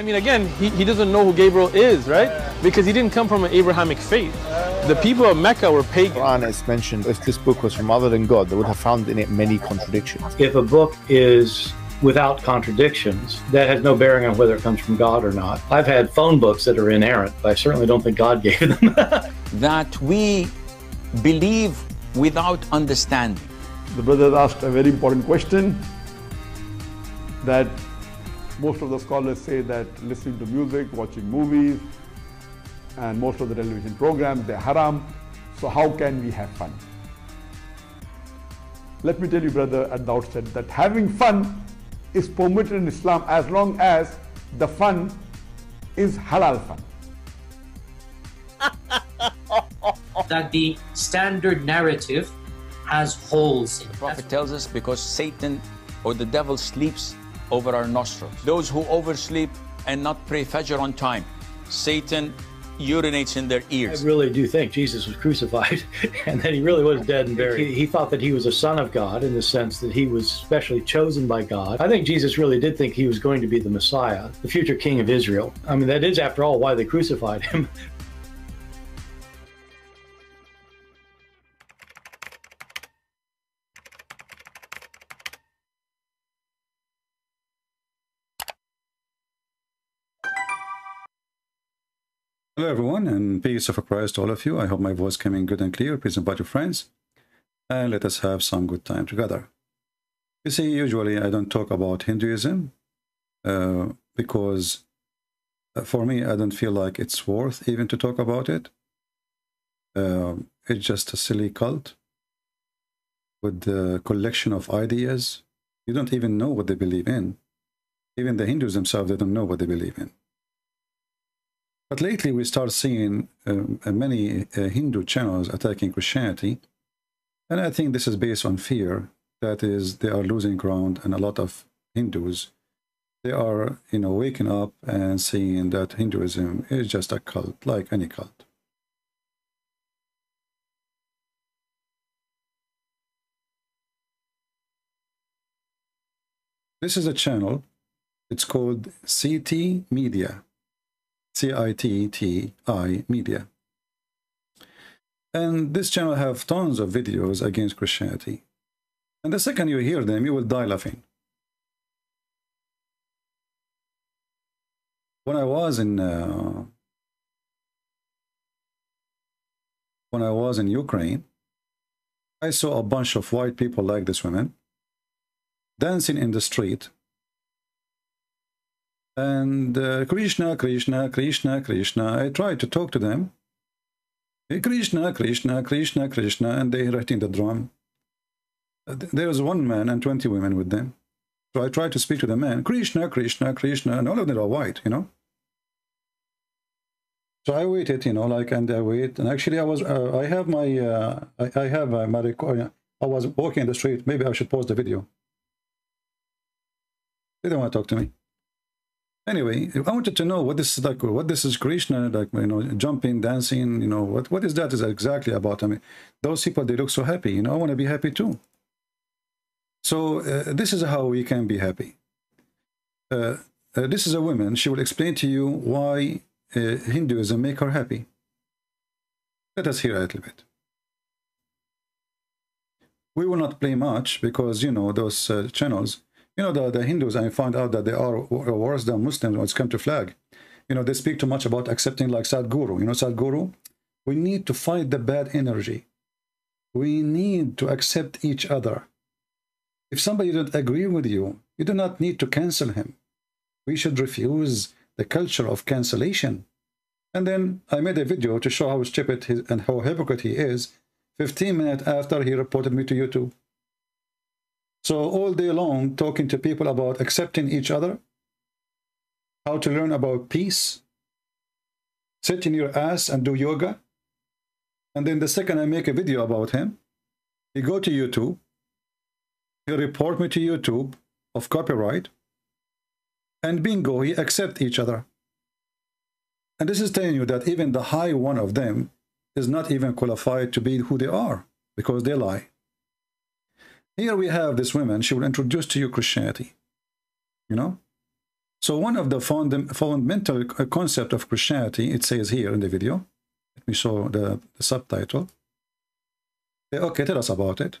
I mean, again, he, he doesn't know who Gabriel is, right? Because he didn't come from an Abrahamic faith. The people of Mecca were pagan. Quran is mentioned if this book was from other than God, they would have found in it many contradictions. If a book is without contradictions, that has no bearing on whether it comes from God or not. I've had phone books that are inerrant, but I certainly don't think God gave them. that we believe without understanding. The brother asked a very important question that most of the scholars say that listening to music, watching movies, and most of the television programs, they're haram. So how can we have fun? Let me tell you, brother, at the outset that having fun is permitted in Islam as long as the fun is halal fun. that the standard narrative has holes in it. The Prophet tells us because Satan or the devil sleeps over our nostrils. Those who oversleep and not pray Fajr on time, Satan urinates in their ears. I really do think Jesus was crucified and that he really was dead and buried. He, he, thought that he was a son of God in the sense that he was specially chosen by God. I think Jesus really did think he was going to be the Messiah, the future king of Israel. I mean, that is, after all, why they crucified him. Hello everyone and peace of Christ to all of you. I hope my voice came in good and clear. Please invite your friends and let us have some good time together. You see, usually I don't talk about Hinduism uh, because uh, for me, I don't feel like it's worth even to talk about it. Uh, it's just a silly cult with a collection of ideas. You don't even know what they believe in. Even the Hindus themselves, they don't know what they believe in. But lately we start seeing um, uh, many uh, Hindu channels attacking Christianity. And I think this is based on fear. That is, they are losing ground and a lot of Hindus, they are, you know, waking up and seeing that Hinduism is just a cult, like any cult. This is a channel. It's called CT Media. C-I-T-T-I Media. And this channel have tons of videos against Christianity. And the second you hear them, you will die laughing. When I was in uh, when I was in Ukraine, I saw a bunch of white people like this woman dancing in the street and uh, Krishna, Krishna, Krishna, Krishna. I tried to talk to them. Hey, Krishna, Krishna, Krishna, Krishna, and they writing the drum. Uh, there was one man and 20 women with them. So I tried to speak to the man, Krishna, Krishna, Krishna, and all of them are white, you know. So I waited, you know, like, and I wait. And actually, I was, uh, I have my, uh, I, I have uh, my record. I was walking in the street. Maybe I should pause the video. They don't want to talk to me. Anyway, I wanted to know what this is like, what this is Krishna, like, you know, jumping, dancing, you know, what, what is that is exactly about? I mean, those people, they look so happy, you know, I want to be happy too. So uh, this is how we can be happy. Uh, uh, this is a woman, she will explain to you why uh, Hinduism make her happy. Let us hear a little bit. We will not play much because, you know, those uh, channels, you know, the, the Hindus, I found out that they are worse than Muslims when it's come to flag. You know, they speak too much about accepting like Sadhguru. You know, Sadhguru, we need to fight the bad energy. We need to accept each other. If somebody doesn't agree with you, you do not need to cancel him. We should refuse the culture of cancellation. And then I made a video to show how stupid and how hypocrite he is 15 minutes after he reported me to YouTube. So all day long, talking to people about accepting each other, how to learn about peace, sit in your ass and do yoga. And then the second I make a video about him, he go to YouTube, he report me to YouTube of copyright, and bingo, he accept each other. And this is telling you that even the high one of them is not even qualified to be who they are because they lie. Here we have this woman, she will introduce to you Christianity. You know? So one of the funda fundamental concept of Christianity, it says here in the video, let me show the, the subtitle. Okay, tell us about it.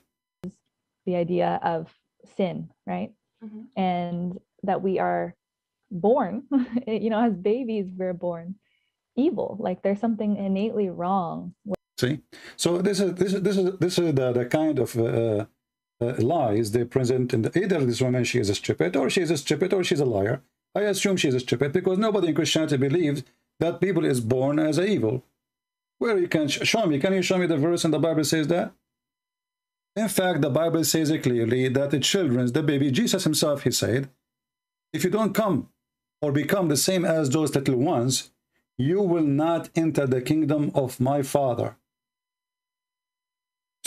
The idea of sin, right? Mhm. And that we are born, you know, as babies, we're born evil. Like there's something innately wrong. with- See, so this is this is this is this is the, the kind of uh, Uh, lies they present in the, either this woman she is a stupid or she is a stupid or she's a liar. I assume she's a stupid because nobody in Christianity believes that people is born as a evil. Where you can sh- show me? Can you show me the verse in the Bible says that? In fact, the Bible says it clearly that the children, the baby, Jesus himself, he said, if you don't come or become the same as those little ones, you will not enter the kingdom of my Father.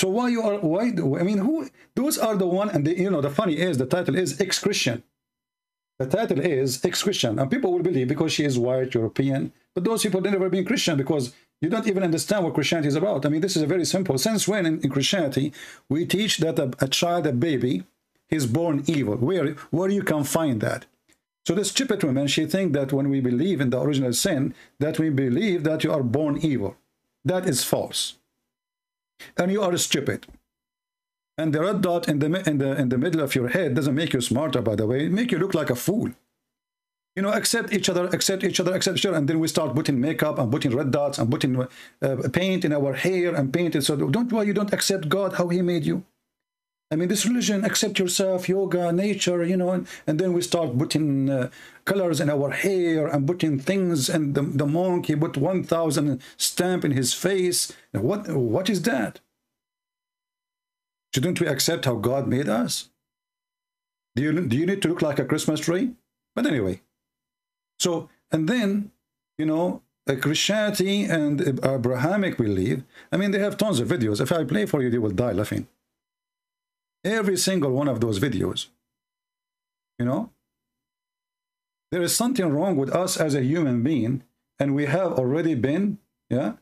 So why you are why do- I mean who those are the one and the, you know the funny is the title is ex-Christian. The title is ex-Christian and people will believe because she is white European, but those people never been Christian because you don't even understand what Christianity is about. I mean this is a very simple. Since when in, in Christianity we teach that a, a child, a baby, is born evil? Where where you can find that? So this stupid woman, she think that when we believe in the original sin, that we believe that you are born evil. That is false and you are stupid. And the red dot in the in the in the middle of your head doesn't make you smarter, by the way. It make you look like a fool. You know, accept each other, accept each other, accept each other, and then we start putting makeup and putting red dots and putting uh, paint in our hair and paint it. So don't why you don't accept God how He made you. I mean, this religion, accept yourself, yoga, nature, you know, and, and then we start putting uh, colors in our hair and putting things. And the, the monk, he put 1,000 stamp in his face. What, what is that? Shouldn't we accept how God made us? Do you, do you need to look like a Christmas tree? But anyway, so, and then, you know, uh, Christianity and Abrahamic belief, I mean, they have tons of videos. If I play for you, you will die laughing every single one of those videos you know? There is something wrong with us as a human being and we have already been yeah?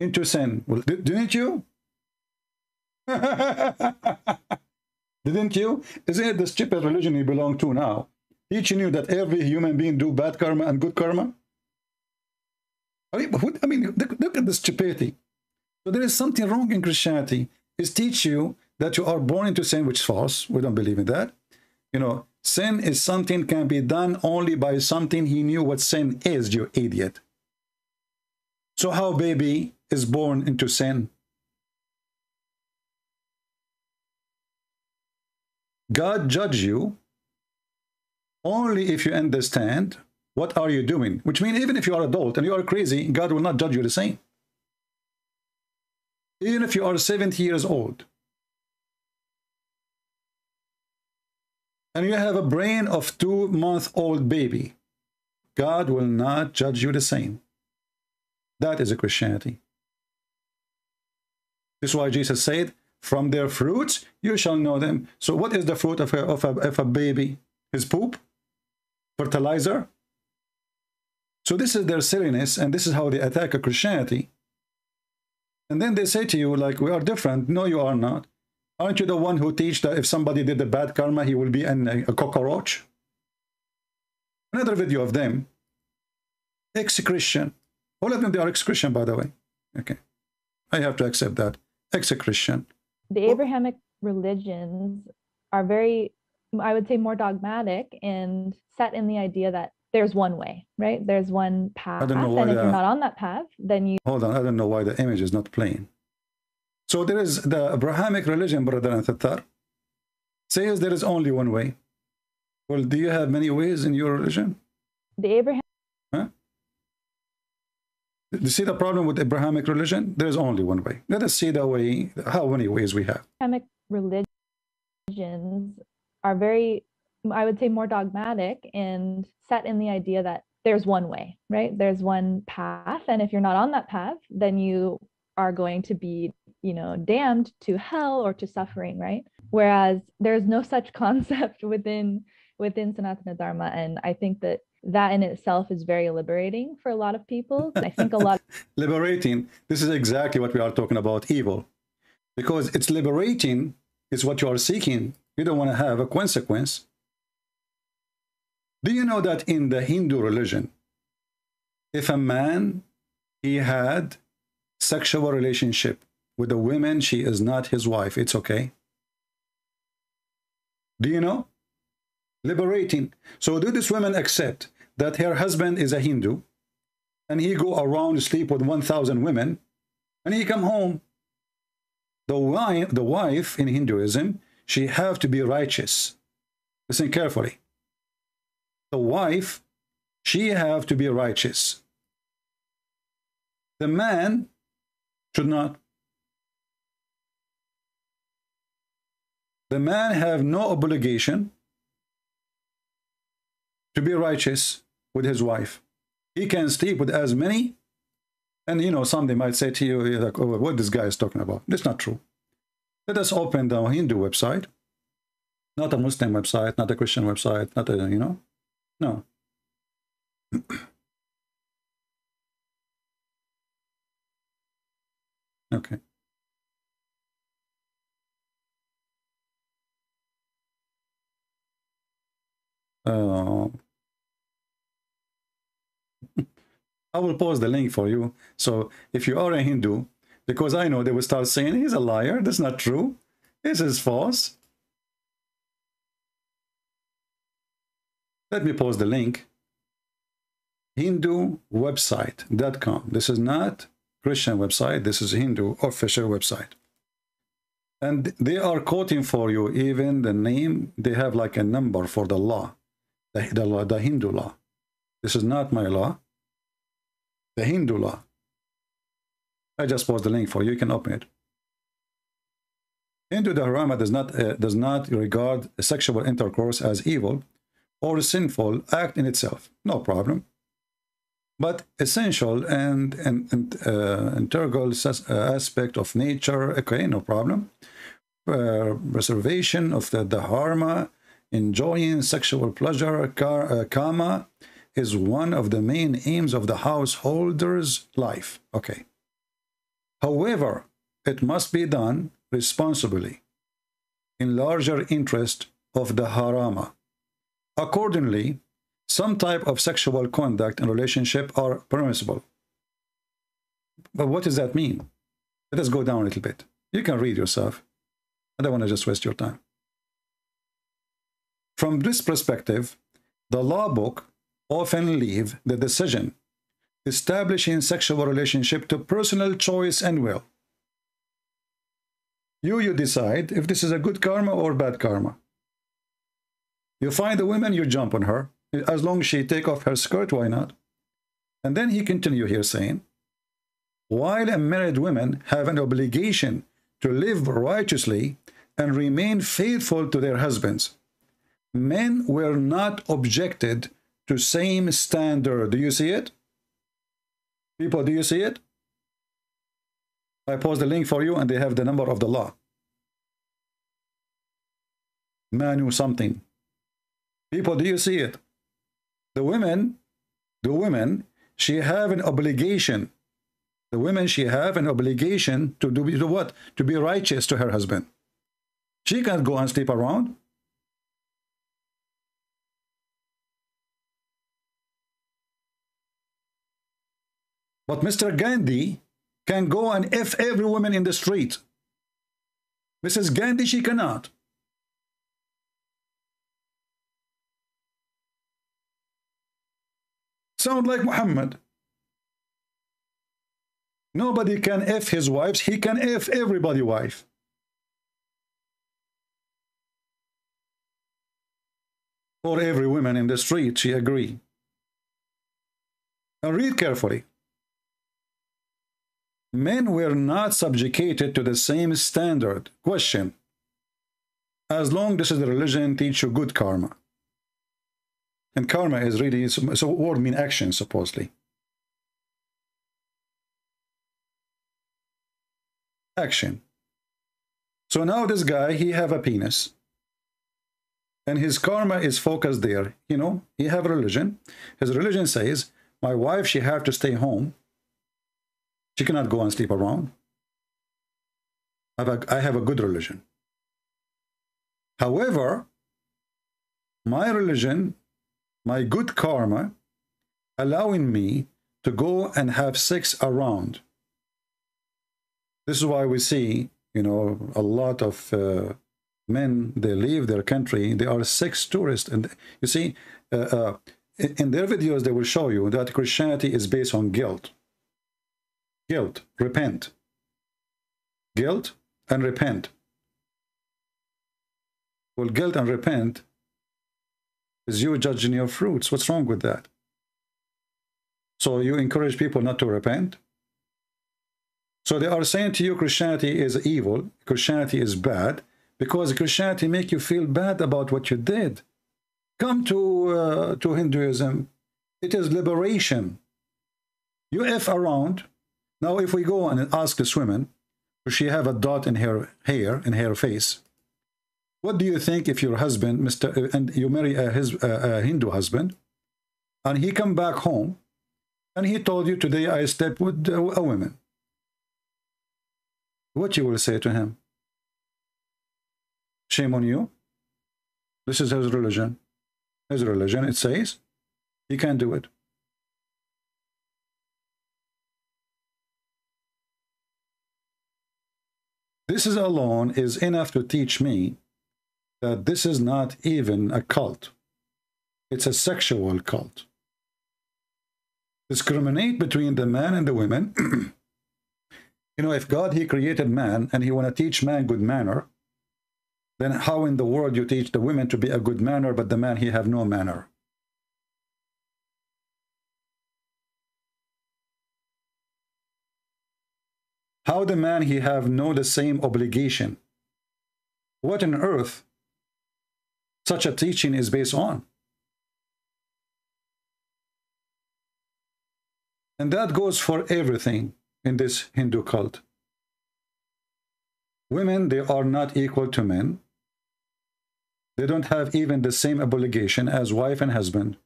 Into sin well di- didn't you? Didn't you? Isn't it the stupid religion you belong to now? Teaching you that every human being do bad karma and good karma? I mean, look at the stupidity. So there is something wrong in Christianity. Is teach you that you are born into sin, which is false. We don't believe in that. You know, sin is something can be done only by something he knew what sin is, you idiot. So how baby is born into sin? God judge you only if you understand what are you doing. Which means even if you are adult and you are crazy, God will not judge you the same even if you are 70 years old and you have a brain of two month old baby. God will not judge you the same. That is a christianity. This is why jesus said from their fruits you shall know them. So what is the fruit of a, of a, of a baby? His poop? Fertilizer? So this is their silliness and this is how they attack a christianity. And then they say to you, like, we are different. No, you are not. Aren't you the one who teach that if somebody did the bad karma, he will be an, a cockroach? Another video of them. Ex-Christian. All of them, they are ex-Christian, by the way. Okay. I have to accept that. Ex-Christian. The Abrahamic religions are very, I would say, more dogmatic and set in the idea that there's one way, right? There's one path. don't know why And if the- you're not on that path, then you Hold on, I don't know why the image is not playing. So there is the Abrahamic religion, brother and Tatar, says there is only one way. Well, do you have many ways in your religion? the Abraham Huh? You see the problem with Abrahamic religion? There's only one way. Let us see the way, how many ways we have. Abrahamic religions are very, I would say, more dogmatic and set in the idea that there's one way, right? There's one path. And if you're not on that path, then you are going to be, you know, damned to hell or to suffering, right? Whereas there's no such concept within within Sanatana Dharma. And I think that that in itself is very liberating for a lot of people. I think a lot Liberating, this is exactly what we are talking about, evil. Because it's liberating is what you are seeking. You don't want to have a consequence. Do you know that in the Hindu religion, if a man, he had sexual relationship with the women. she is not his wife, it's okay? Do you know? Liberating. So do this woman accept that her husband is a Hindu and he go around sleep with 1,000 women and he come home. The wife, the wife in Hinduism, she have to be righteous. Listen carefully. The wife, she have to be righteous. The man should not. The man have no obligation to be righteous with his wife. He can sleep with as many. And, you know, somebody might say to you, like, oh, what this guy is talking about. That's not true. Let us open the Hindu website. Not a Muslim website, not a Christian website, not a, you know. No. okay. Uh, I will post the link for you. So if you are a Hindu, because I know they will start saying he's a liar, that's not true. This is false. Let me post the link. HinduWebsite.com. This is not Christian website. This is Hindu official website. And they are quoting for you even the name. They have like a number for the law, the, the, the Hindu law. This is not my law. The Hindu law. I just post the link for you. You can open it. Hindu Dharma does not uh, does not regard sexual intercourse as evil or sinful act in itself. No problem. But essential and, and, and uh, integral uh, aspect of nature, okay, no problem. Uh, reservation of the dharma, enjoying sexual pleasure, uh, kama, is one of the main aims of the householder's life. Okay. However, it must be done responsibly in larger interest of the dharma. Accordingly, some type of sexual conduct and relationship are permissible. But what does that mean? Let us go down a little bit. You can read yourself. I don't want to just waste your time. From this perspective, the law book often leave the decision establishing sexual relationship to personal choice and will. You, you decide if this is a good karma or bad karma. You find a woman, you jump on her. As long as she take off her skirt, why not? And then he continue here saying, while a married women have an obligation to live righteously and remain faithful to their husbands, men were not objected to same standard. Do you see it? People, do you see it? I post the link for you and they have the number of the law. Manu something. People, do you see it? The women, the women, she have an obligation. The women, she have an obligation to do to what? To be righteous to her husband. She can't go and sleep around. But Mr. Gandhi can go and F every woman in the street. Mrs. Gandhi, she cannot. Sound like Muhammad. Nobody can F his wives. He can F everybody wife. Or every woman in the street, she agree. Now read carefully men were not subjugated to the same standard. Question. As long as the religion teach you good karma. And karma is really, so word mean action, supposedly. Action. So now this guy, he have a penis. And his karma is focused there. You know, he have religion. His religion says, my wife, she have to stay home she cannot go and sleep around. I have a, good religion. However, my religion my good karma allowing me to go and have sex around. This is why we see, you know, a lot of uh, men, they leave their country, they are sex tourists. And you see, uh, uh, in their videos, they will show you that Christianity is based on guilt. Guilt, repent. Guilt and repent. Well, guilt and repent is you judging your fruits. What's wrong with that? So you encourage people not to repent? So they are saying to you Christianity is evil, Christianity is bad, because Christianity make you feel bad about what you did. Come to, uh, to Hinduism. It is liberation. You F around. Now if we go and ask this woman, does she have a dot in her hair, in her face? What do you think if your husband, Mr. Uh, and you marry a, his, a, a Hindu husband, and he come back home, and he told you today I slept with a, a woman? What you will say to him? Shame on you. This is his religion. His religion, it says, he can't do it. This is alone is enough to teach me that this is not even a cult. It's a sexual cult. Discriminate between the man and the women. you know, if God, he created man and he want to teach man good manner, then how in the world you teach the women to be a good manner, but the man, he have no manner? How the man, he have no the same obligation? What on earth such a teaching is based on. And that goes for everything in this Hindu cult. Women, they are not equal to men. They don't have even the same obligation as wife and husband.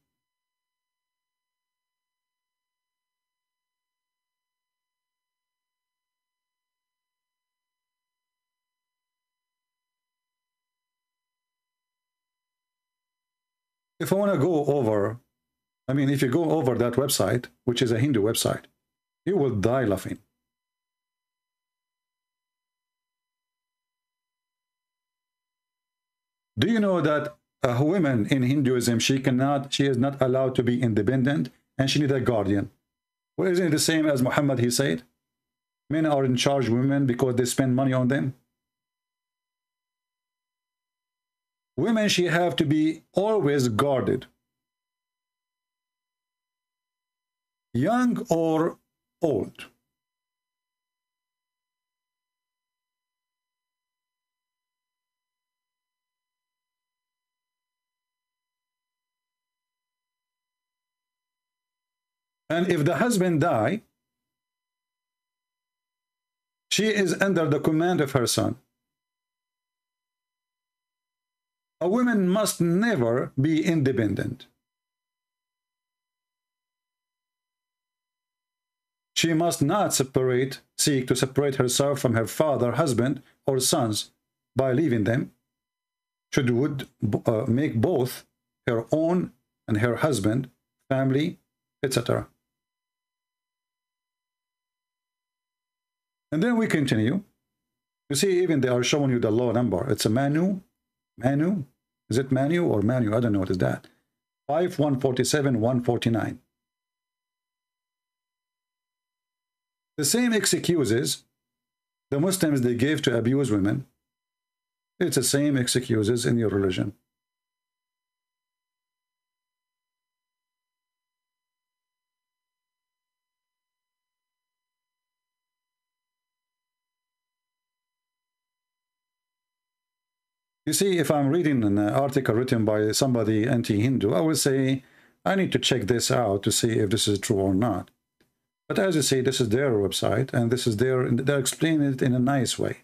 If I want to go over, I mean, if you go over that website, which is a Hindu website, you will die laughing. Do you know that a woman in Hinduism, she cannot, she is not allowed to be independent and she need a guardian. Well, isn't it the same as Muhammad, he said? Men are in charge women because they spend money on them. Women she have to be always guarded. Young or old. And if the husband die she is under the command of her son A woman must never be independent. She must not separate, seek to separate herself from her father, husband, or sons by leaving them. Should would uh, make both her own and her husband, family, etc. And then we continue. You see, even they are showing you the law number. It's a Manu Manu? Is it Manu or Manu? I don't know what is that. 5, 147, 149. The same excuses the Muslims they gave to abuse women, it's the same excuses in your religion. You see, if I'm reading an article written by somebody anti-Hindu, I would say, I need to check this out to see if this is true or not. But as you see, this is their website, and this is their, they're explaining it in a nice way.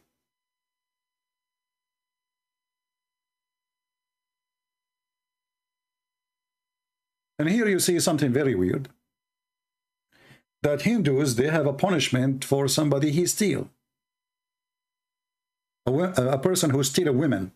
And here you see something very weird. That Hindus, they have a punishment for somebody he steal. A, a person who steal a woman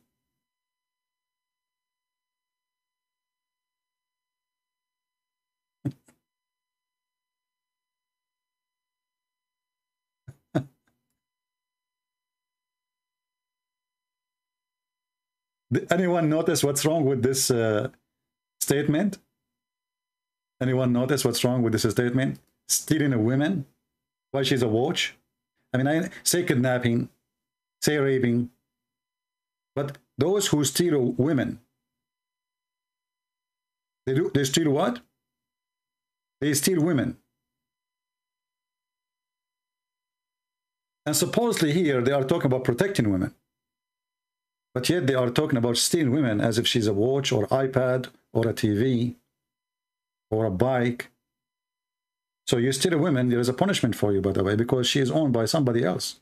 Did anyone notice what's wrong with this uh, statement? Anyone notice what's wrong with this statement? Stealing a woman while she's a watch? I mean, I say kidnapping, say raping, but those who steal women, they do they steal what? They steal women. And supposedly here they are talking about protecting women. But yet they are talking about stealing women as if she's a watch or iPad or a TV or a bike. So you steal a woman, there is a punishment for you, by the way, because she is owned by somebody else.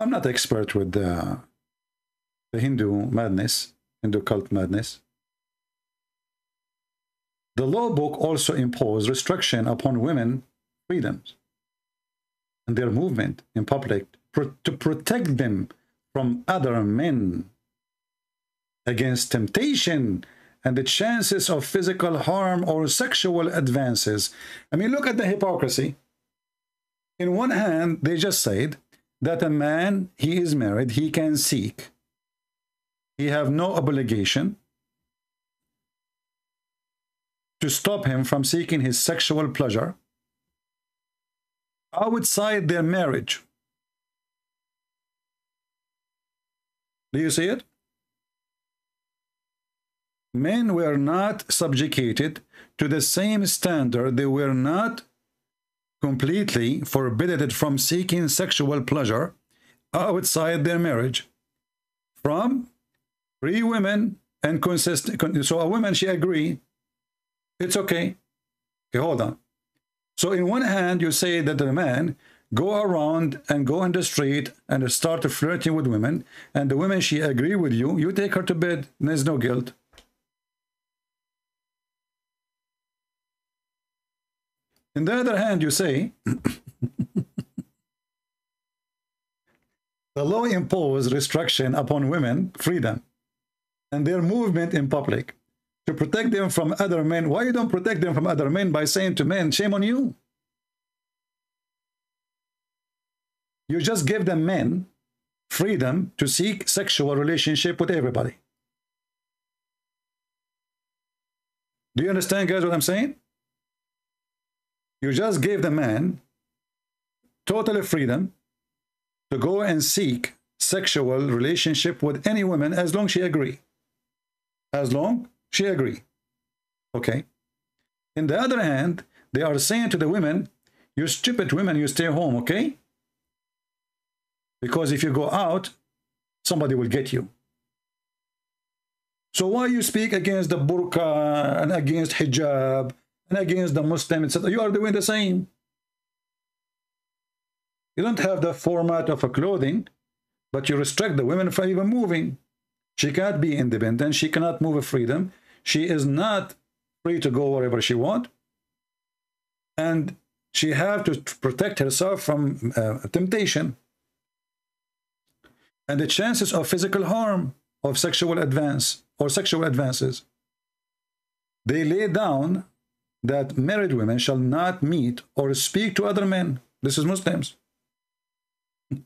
I'm not expert with the, the Hindu madness, Hindu cult madness. The law book also imposed restriction upon women freedoms and their movement in public to protect them from other men against temptation and the chances of physical harm or sexual advances. I mean, look at the hypocrisy. In one hand, they just said that a man, he is married, he can seek. He have no obligation to stop him from seeking his sexual pleasure outside their marriage. Do you see it? Men were not subjugated to the same standard. They were not completely forbidden from seeking sexual pleasure outside their marriage from free women and consistent. So a woman, she agree, it's okay. Okay, hold on. So in one hand, you say that the man go around and go in the street and start flirting with women, and the women, she agree with you, you take her to bed, there's no guilt. In the other hand, you say, the law impose restriction upon women freedom and their movement in public to protect them from other men. Why you don't protect them from other men by saying to men, shame on you? You just give them men freedom to seek sexual relationship with everybody. Do you understand, guys, what I'm saying? You just gave the man total freedom to go and seek sexual relationship with any woman as long she agree. As long she agree. Okay. In the other hand, they are saying to the women, you stupid women, you stay home, okay? Because if you go out, somebody will get you. So why you speak against the burqa and against hijab and against the Muslim, etc. You are doing the same. You don't have the format of a clothing, but you restrict the women from even moving. She can't be independent. She cannot move with freedom. She is not free to go wherever she want. And she have to protect herself from uh, temptation. And the chances of physical harm, of sexual advance, or sexual advances. They lay down that married women shall not meet or speak to other men. This is Muslims.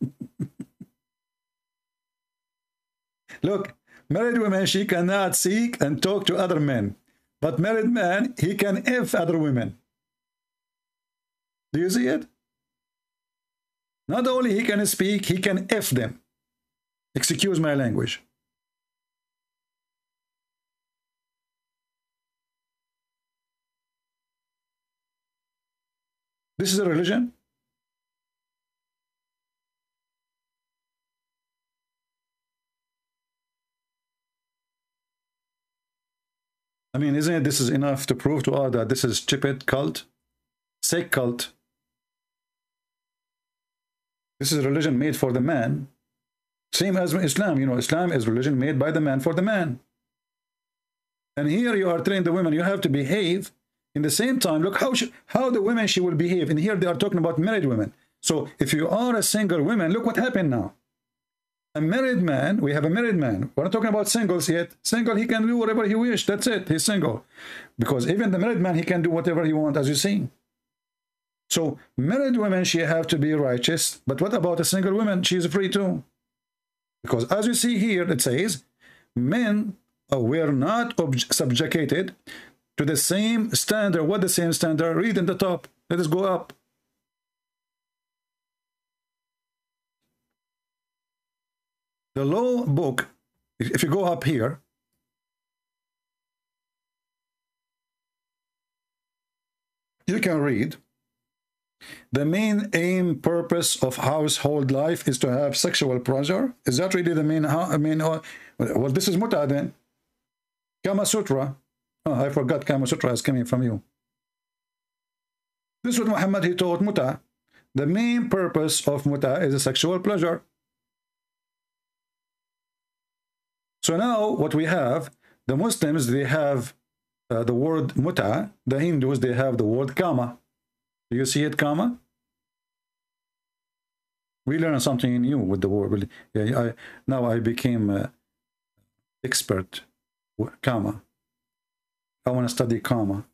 Look, married women, she cannot seek and talk to other men. But married man, he can F other women. Do you see it? Not only he can speak, he can F them. Excuse my language. This is a religion. I mean, isn't it this is enough to prove to us that this is stupid cult, sick cult. This is a religion made for the man. Same as Islam, you know, Islam is religion made by the man for the man. And here you are telling the women you have to behave in the same time, look how she, how the women she will behave. And here they are talking about married women. So if you are a single woman, look what happened now. A married man, we have a married man. We're not talking about singles yet. Single, he can do whatever he wish. That's it. He's single. Because even the married man, he can do whatever he wants, as you see. So married women, she have to be righteous. But what about a single woman? She is free too. Because as you see here, it says, men uh, were not subjugated to the same standard. What the same standard? Read in the top. Let us go up. The law book, if you go up here, you can read the main aim purpose of household life is to have sexual pleasure. Is that really the main i mean uh, well this is muta then. Kama sutra. Oh i forgot kama sutra is coming from you. This was muhammad he taught muta. The main purpose of muta is a sexual pleasure so now what we have the muslims they have uh, the word muta, the Hindus, they have the word kama. Do you see it, kama? We learn something new with the word. Yeah, I, now I became uh, expert, kama. I want to study kama.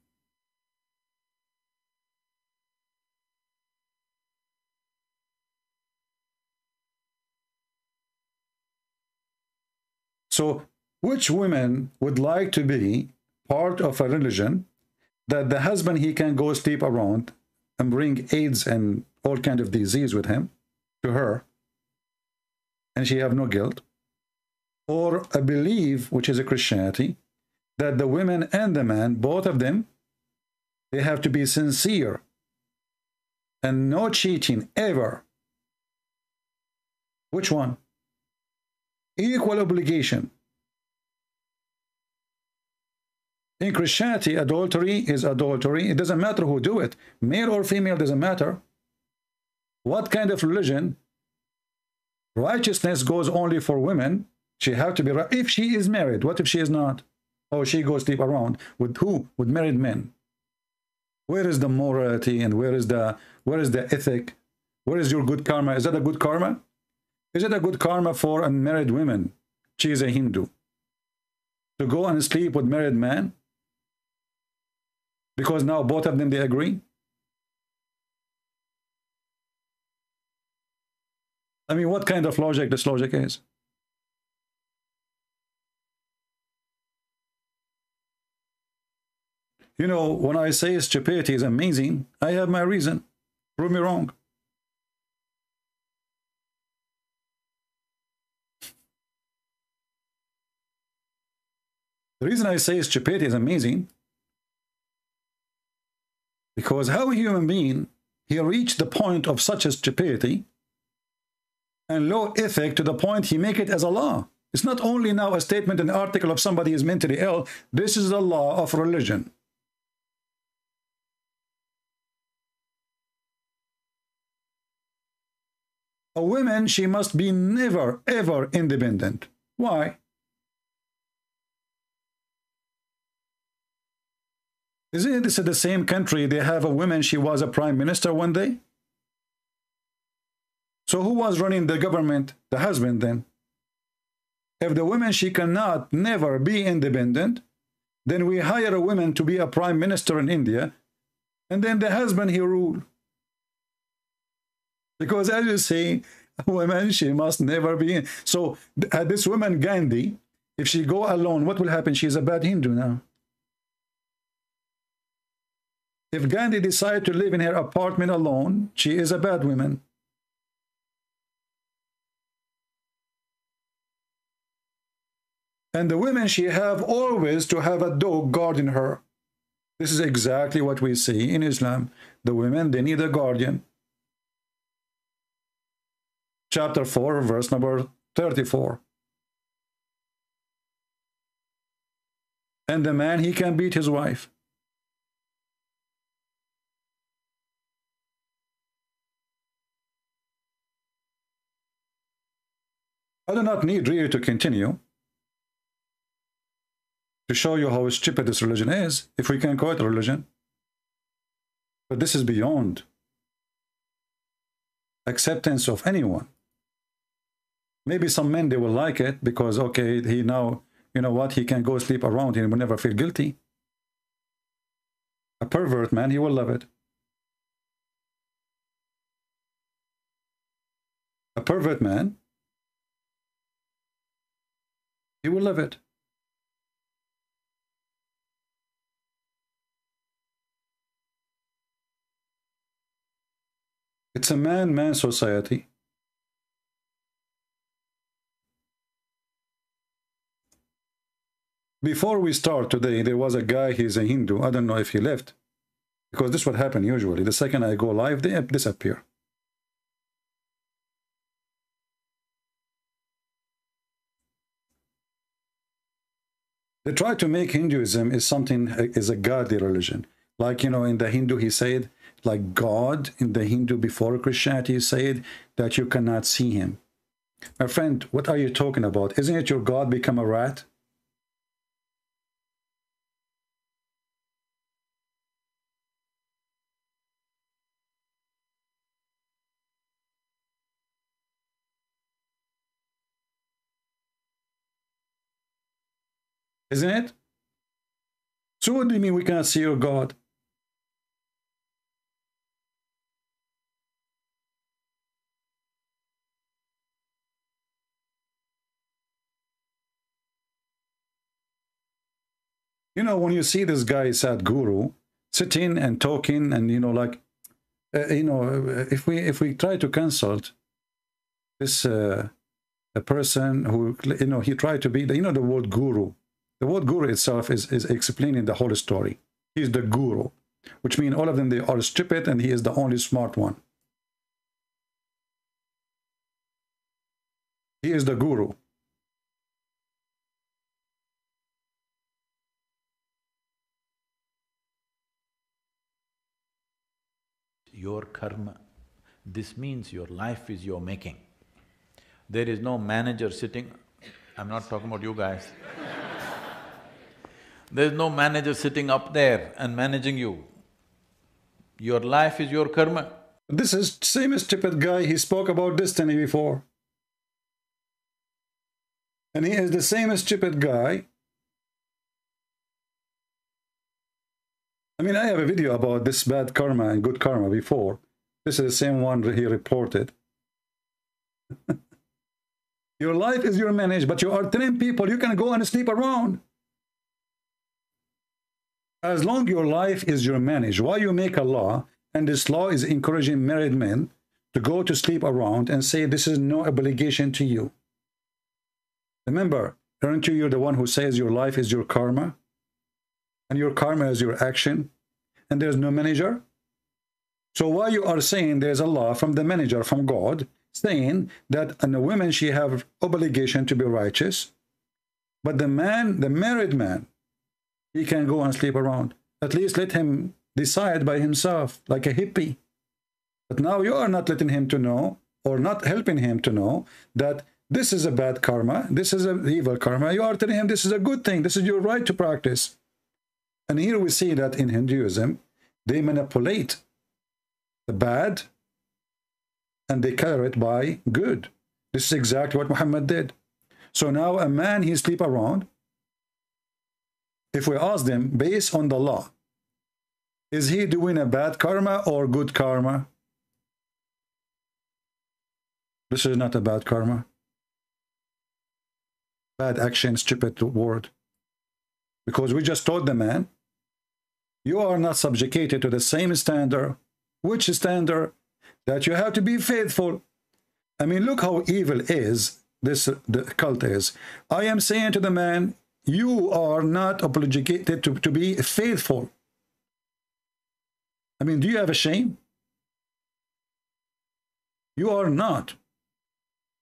So, which women would like to be part of a religion that the husband he can go sleep around and bring AIDS and all kind of disease with him to her and she have no guilt? Or a belief which is a Christianity that the women and the man both of them they have to be sincere and no cheating ever. Which one equal obligation In Christianity, adultery is adultery. It doesn't matter who do it. Male or female doesn't matter. What kind of religion? Righteousness goes only for women. She have to be right. If she is married, what if she is not? Or she goes sleep around. With who? With married men. Where is the morality and where is the where is the ethic? Where is your good karma? Is that a good karma? Is it a good karma for unmarried women? She is a Hindu. To go and sleep with married men? Because now both of them, they agree. I mean, what kind of logic this logic is? You know, when I say stupidity is amazing, I have my reason. Prove me wrong. The reason I say stupidity is amazing because how a human being, he reached the point of such a stupidity and low ethic to the point he make it as a law. It's not only now a statement, an article of somebody is mentally ill. This is the law of religion. A woman, she must be never, ever independent. Why? Isn't this the same country they have a woman, she was a prime minister one day? So who was running the government? The husband then. If the woman, she cannot never be independent, then we hire a woman to be a prime minister in India, and then the husband, he rule. Because as you say, a woman, she must never be in. So uh, this woman, Gandhi, if she go alone, what will happen? She's a bad Hindu now. If Gandhi decided to live in her apartment alone, she is a bad woman. And the women, she have always to have a dog guarding her. This is exactly what we see in Islam. The women, they need a guardian. Chapter 4, verse number 34. And the man, he can beat his wife. I do not need really to continue to show you how stupid this religion is, if we can call it a religion. But this is beyond acceptance of anyone. Maybe some men, they will like it because, okay, he now, you know what, he can go sleep around and will never feel guilty. A pervert, man, he will love it. A pervert man he will live it. It's a man-man society. Before we start today, there was a guy, he's a Hindu. I don't know if he left. Because this would happen usually. The second I go live, they disappear. They try to make Hinduism is something, is a godly religion. Like, you know, in the Hindu, he said, like God in the Hindu before Christianity said that you cannot see him. My friend, what are you talking about? Isn't it your God become a rat? Isn't it? So what do you mean we cannot see your God? You know, when you see this guy, Sadhguru, sitting and talking and, you know, like, uh, you know, if we if we try to consult this uh, a person who, you know, he tried to be, the, you know, the word guru. The word guru itself is, is explaining the whole story. He's the guru, which means all of them, they are stupid and he is the only smart one. He is the guru. Your karma. This means your life is your making. There is no manager sitting, I'm not talking about you guys. There's no manager sitting up there and managing you. Your life is your karma. This is same stupid guy, he spoke about destiny before. And he is the same stupid guy. I mean, I have a video about this bad karma and good karma before. This is the same one he reported. your life is your managed, but you are telling people you can go and sleep around as long your life is your managed, why you make a law, and this law is encouraging married men to go to sleep around and say this is no obligation to you. Remember, aren't you you're the one who says your life is your karma? And your karma is your action? And there's no manager? So why you are saying there's a law from the manager, from God, saying that and the woman, she have obligation to be righteous, but the man, the married man, he can go and sleep around. At least let him decide by himself, like a hippie. But now you are not letting him to know, or not helping him to know, that this is a bad karma, this is an evil karma. You are telling him this is a good thing, this is your right to practice. And here we see that in Hinduism, they manipulate the bad and they color it by good. This is exactly what Muhammad did. So now a man, he sleep around, if we ask them based on the law, is he doing a bad karma or good karma? This is not a bad karma. Bad action, stupid word. Because we just told the man, you are not subjugated to the same standard. Which standard? That you have to be faithful. I mean, look how evil is this the cult is. I am saying to the man, you are not obligated to, to be faithful. I mean, do you have a shame? You are not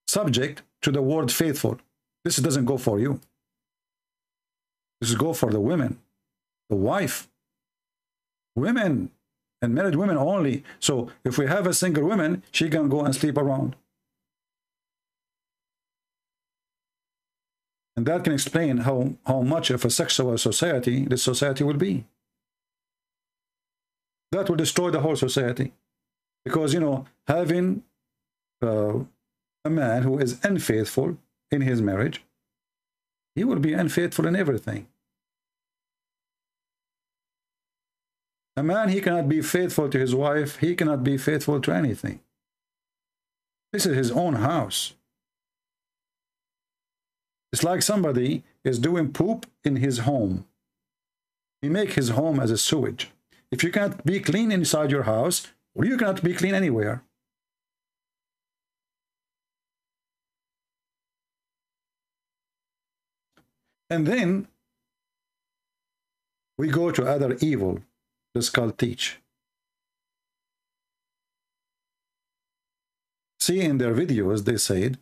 subject to the word faithful. This doesn't go for you. This is go for the women, the wife. Women and married women only. So if we have a single woman, she can go and sleep around. And that can explain how, how much of a sexual society this society will be. That will destroy the whole society. Because, you know, having uh, a man who is unfaithful in his marriage, he will be unfaithful in everything. A man, he cannot be faithful to his wife. He cannot be faithful to anything. This is his own house. It's like somebody is doing poop in his home. He make his home as a sewage. If you can't be clean inside your house, well, you cannot be clean anywhere. And then we go to other evil the skull teach. See in their videos, they said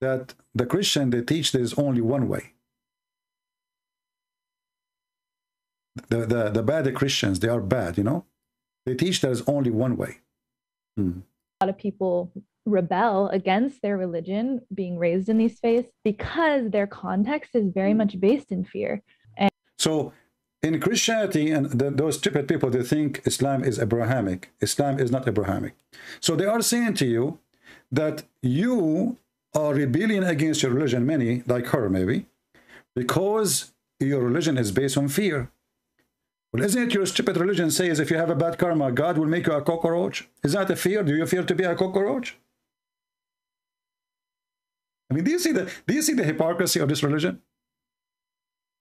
that the Christian, they teach there is only one way. The, the, the bad Christians, they are bad, you know? They teach there is only one way. Hmm. A lot of people rebel against their religion being raised in these faiths because their context is very much based in fear. And so in Christianity and the, those stupid people, they think Islam is Abrahamic. Islam is not Abrahamic. So they are saying to you that you are rebelling against your religion, many, like her maybe, because your religion is based on fear. Well, isn't it your stupid religion says if you have a bad karma, God will make you a cockroach? Is that a fear? Do you fear to be a cockroach? I mean, do you see the do you see the hypocrisy of this religion?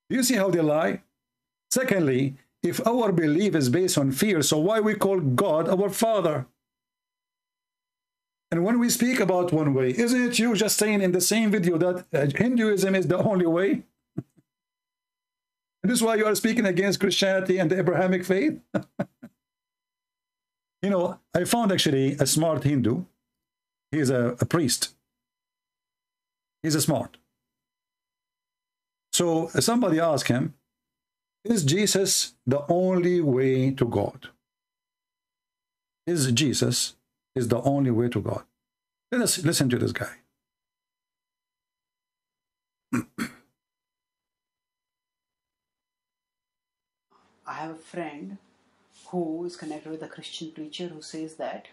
Do you see how they lie? Secondly, if our belief is based on fear, so why we call God our Father? And when we speak about one way, isn't it you just saying in the same video that uh, Hinduism is the only way? and this is why you are speaking against Christianity and the Abrahamic faith? you know, I found actually a smart Hindu. He's a, a priest. He's a smart. So somebody asked him, is Jesus the only way to God? Is Jesus is the only way to God? Let us listen to this guy. I have a friend who is connected with a Christian preacher who says that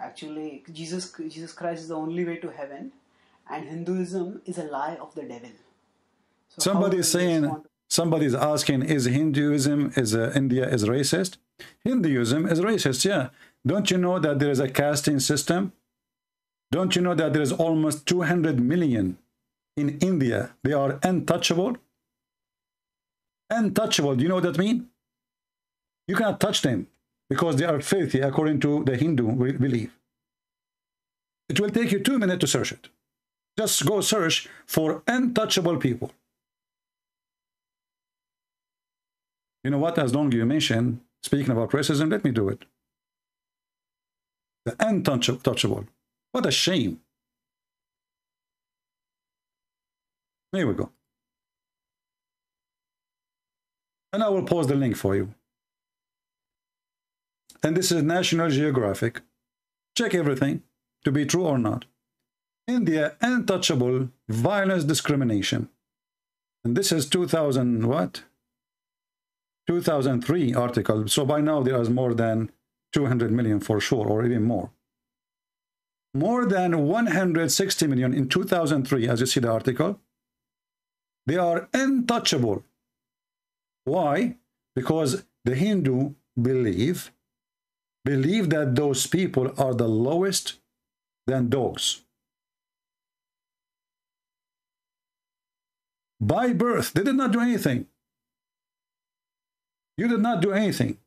actually Jesus Jesus Christ is the only way to heaven and Hinduism is a lie of the devil. So Somebody is saying somebody is asking is hinduism is uh, india is racist hinduism is racist yeah don't you know that there is a casting system? Don't you know that there is almost 200 million in india? They are untouchable. Untouchable. Do you know what that means you cannot touch them because they are filthy according to the hindu belief. It will take you two minutes to search it. Just go search for untouchable people. You know what? As long as you mention, speaking about racism, let me do it. The untouchable. What a shame. There we go. And I will post the link for you. And this is National Geographic. Check everything to be true or not. India, untouchable violence discrimination. And this is 2000 what? 2003 article. So by now there is more than 200 million for sure, or even more. More than 160 million in 2003, as you see the article. They are untouchable. Why? Because the Hindu believe, believe that those people are the lowest than dogs. By birth, they did not do anything. You did not do anything.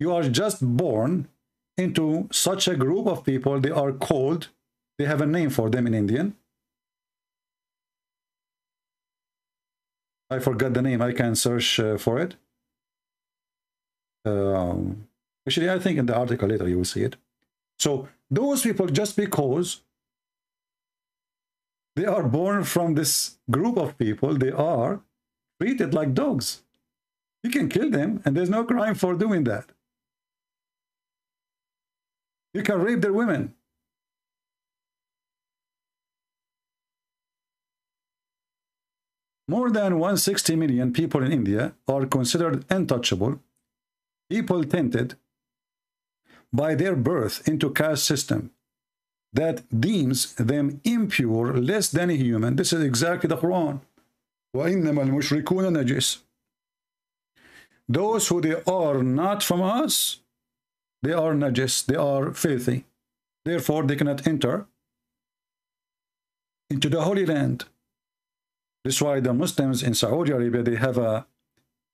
You are just born into such a group of people. They are called, they have a name for them in Indian. I forgot the name. I can search uh, for it. Um, actually, I think in the article later you will see it. So those people, just because they are born from this group of people, they are treated like dogs. You can kill them, and there's no crime for doing that. You can rape their women. More than 160 million people in India are considered untouchable, people tainted by their birth into caste system that deems them impure, less than a human. This is exactly the Quran. وَإِنَّمَا الْمُشْرِكُونَ نَجِسٌ those who they are not from us, they are najis, they are filthy. Therefore, they cannot enter into the Holy Land. That's why the Muslims in Saudi Arabia, they have a,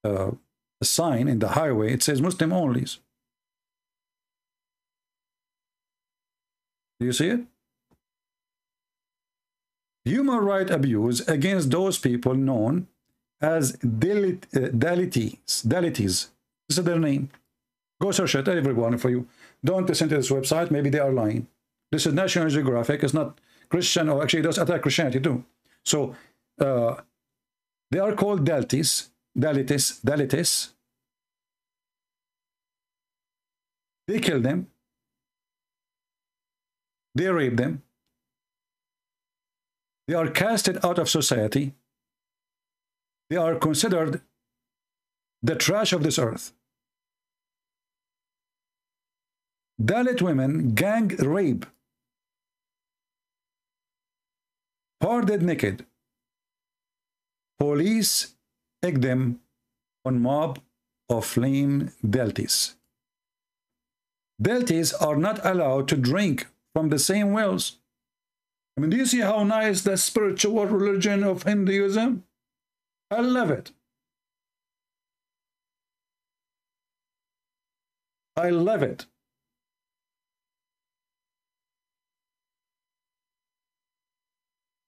a, a sign in the highway. It says Muslim only. Do you see it? Human right abuse against those people known as Dalit, uh, Dalities. Dalities. This is their name. Go search it, everyone, for you. Don't listen to this website. Maybe they are lying. This is National Geographic. It's not Christian, or actually, it does attack Christianity too. So, uh, they are called Daltis, Dalitis, Dalitis. They kill them. They rape them. They are casted out of society. They are considered the trash of this earth. Dalit women gang rape, parted naked. Police egg them on mob of flame deltis. Deltis are not allowed to drink from the same wells. I mean, do you see how nice the spiritual religion of Hinduism? I love it. I love it.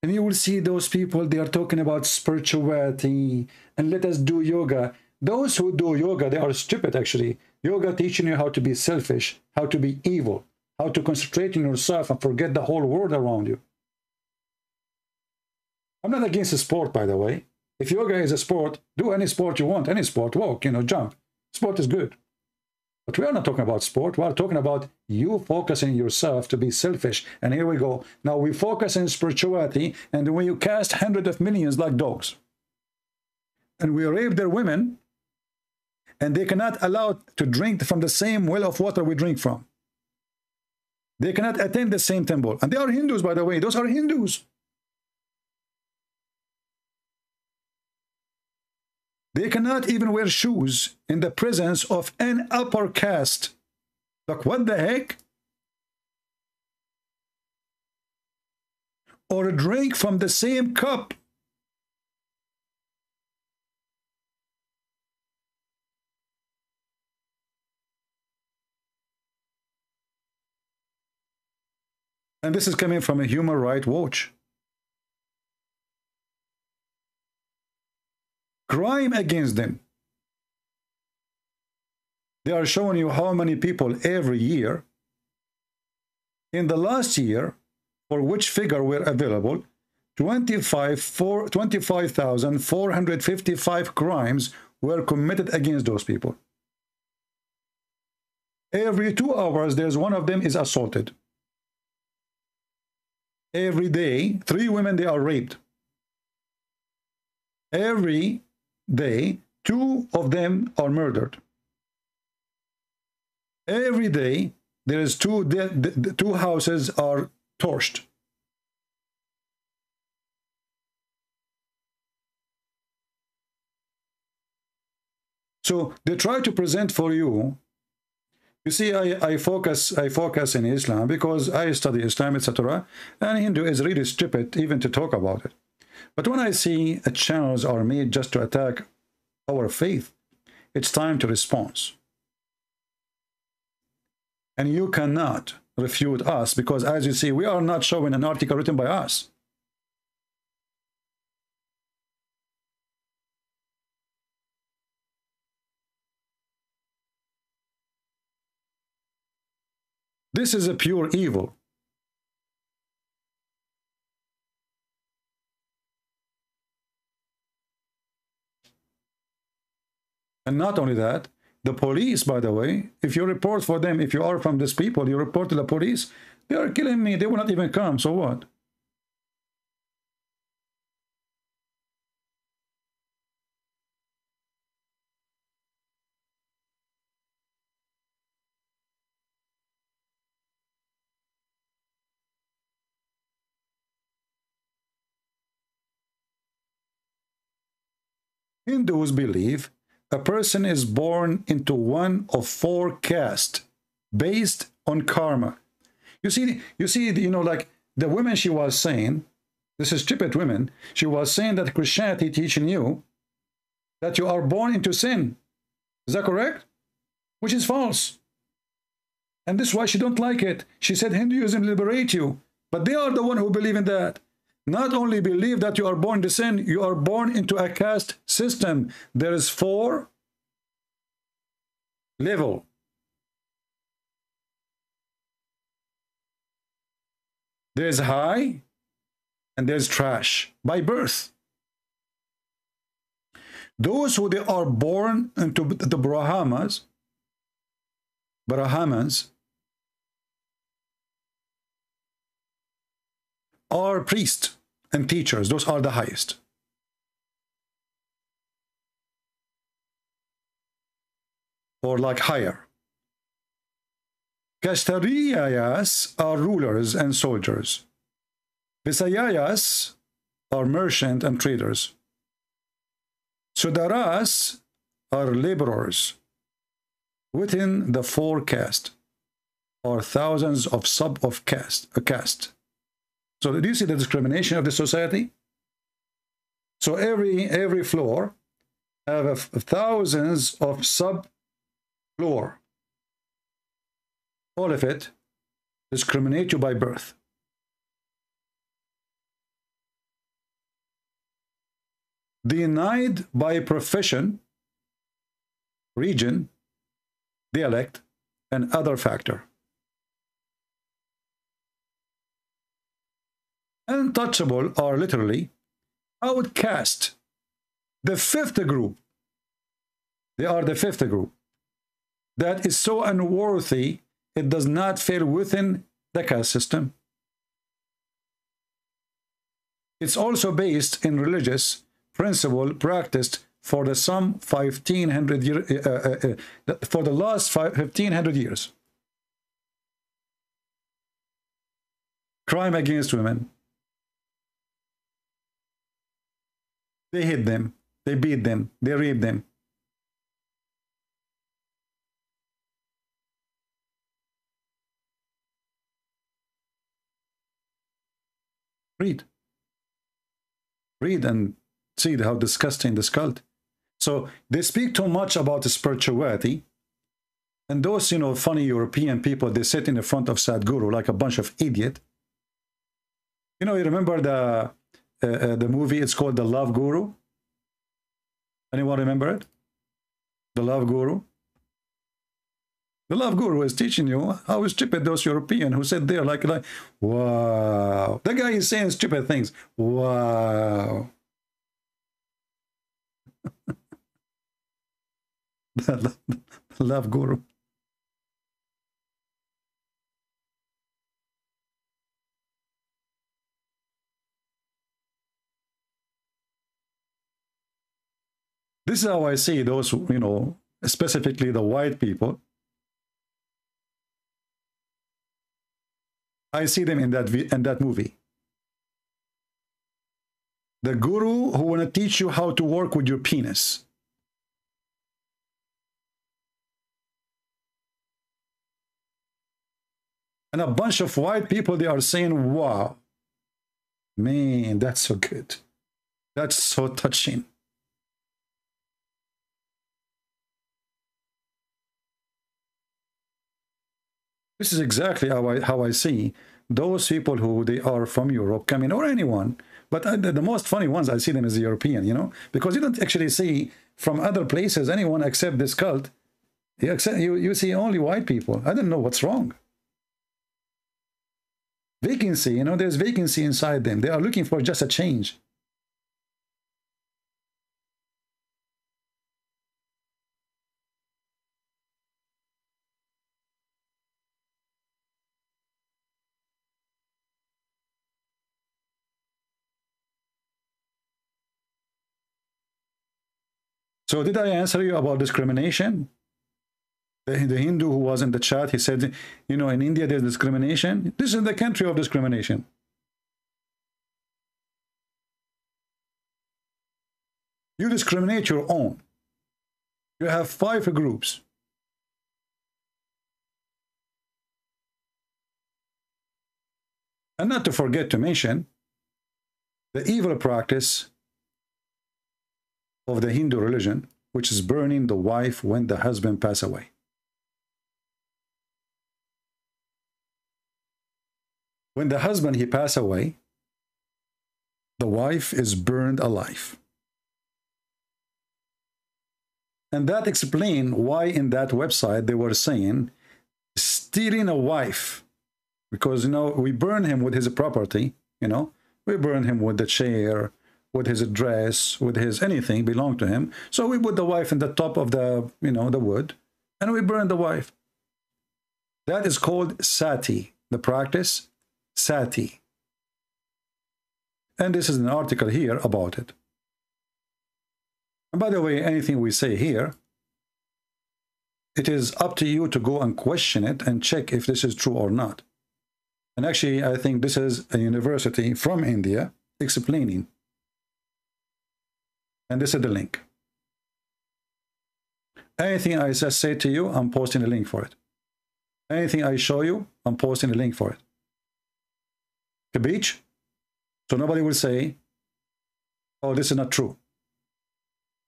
And you will see those people, they are talking about spirituality and let us do yoga. Those who do yoga, they are stupid actually. Yoga teaching you how to be selfish, how to be evil, how to concentrate on yourself and forget the whole world around you. I'm not against the sport, by the way. If yoga is a sport, do any sport you want, any sport, walk, you know, jump. Sport is good. But we are not talking about sport. We are talking about you focusing yourself to be selfish. And here we go. Now we focus in spirituality, and when you cast hundreds of millions like dogs, and we rape their women, and they cannot allow to drink from the same well of water we drink from. They cannot attend the same temple. And they are Hindus, by the way. Those are Hindus. They cannot even wear shoes in the presence of an upper caste. Like, what the heck? Or a drink from the same cup. And this is coming from a Human Rights Watch. Crime against them. They are showing you how many people every year. In the last year, for which figure were available, 25,455 crimes were committed against those people. Every two hours, there's one of them is assaulted. Every day, three women, they are raped. Every day, two of them are murdered. Every day, there is two, the two houses are torched. So they try to present for you. You see, I, I focus I focus in Islam because I study Islam, etc. And Hindu is really stupid even to talk about it. But when I see a channels are made just to attack our faith, it's time to respond. And you cannot refute us because as you see, we are not showing an article written by us. This is a pure evil. And not only that, the police, by the way, if you report for them, if you are from these people, you report to the police, they are killing me. They will not even come. So what? Hindus believe a person is born into one of four castes based on karma. You see, you see, you know, like the women she was saying, this is stupid women, she was saying that Christianity teaching you that you are born into sin. Is that correct? Which is false. And this is why she don't like it. She said Hinduism liberate you. But they are the one who believe in that. Not only believe that you are born to sin, you are born into a caste system. There is four level. There's high and there's trash by birth. Those who they are born into the Brahmas, Brahmans, are priests and teachers. Those are the highest. Or like higher. Kastariyas are rulers and soldiers. Visayas are merchant and traders. Sudaras are laborers. Within the four are thousands of sub of caste, a caste. So do you see the discrimination of the society? So every every floor have thousands of sub floor. All of it discriminate you by birth. Denied by profession, region, dialect, and other factor. Untouchable are literally outcast. The fifth group. They are the fifth group. That is so unworthy, it does not fit within the caste system. It's also based in religious principle practiced for the some 1500 year, uh, uh, uh, for the last 1500 years. Crime against women, They hit them. They beat them. They rape them. Read. Read and see how disgusting this cult. So they speak too much about spirituality. And those, you know, funny European people, they sit in the front of Sadhguru like a bunch of idiot. You know, you remember the uh, uh, the movie. It's called The Love Guru. Anyone remember it? The Love Guru. The Love Guru is teaching you how stupid those European who sit there like, like, wow. The guy is saying stupid things. Wow. the Love Guru. This is how I see those, you know, specifically the white people. I see them in that in that movie. The guru who want to teach you how to work with your penis. And a bunch of white people, they are saying, wow, man, that's so good. That's so touching. This is exactly how I, how I see those people who they are from Europe coming, or anyone. But uh, the, the most funny ones, I see them as European, you know, because you don't actually see from other places anyone except this cult. You, accept, you, you see only white people. I don't know what's wrong. Vacancy, you know, there's vacancy inside them. They are looking for just a change. So did I answer you about discrimination? The, the Hindu who was in the chat, he said, you know, in India there's discrimination. This is the country of discrimination. You discriminate your own. You have five groups. And not to forget to mention the evil practice of the Hindu religion, which is burning the wife when the husband pass away. When the husband he pass away, the wife is burned alive. And that explain why in that website they were saying stealing a wife because you know we burn him with his property you know we burn him with the chair with his dress with his anything belong to him. So we put the wife in the top of the you know the wood and we burn the wife. That is called sati the practice sati. And this is an article here about it. And by the way anything we say here it is up to you to go and question it and check if this is true or not. And actually, I think this is a university from India explaining. And this is the link. Anything I just say to you, I'm posting a link for it. Anything I show you, I'm posting a link for it. The beach. So nobody will say, oh, this is not true.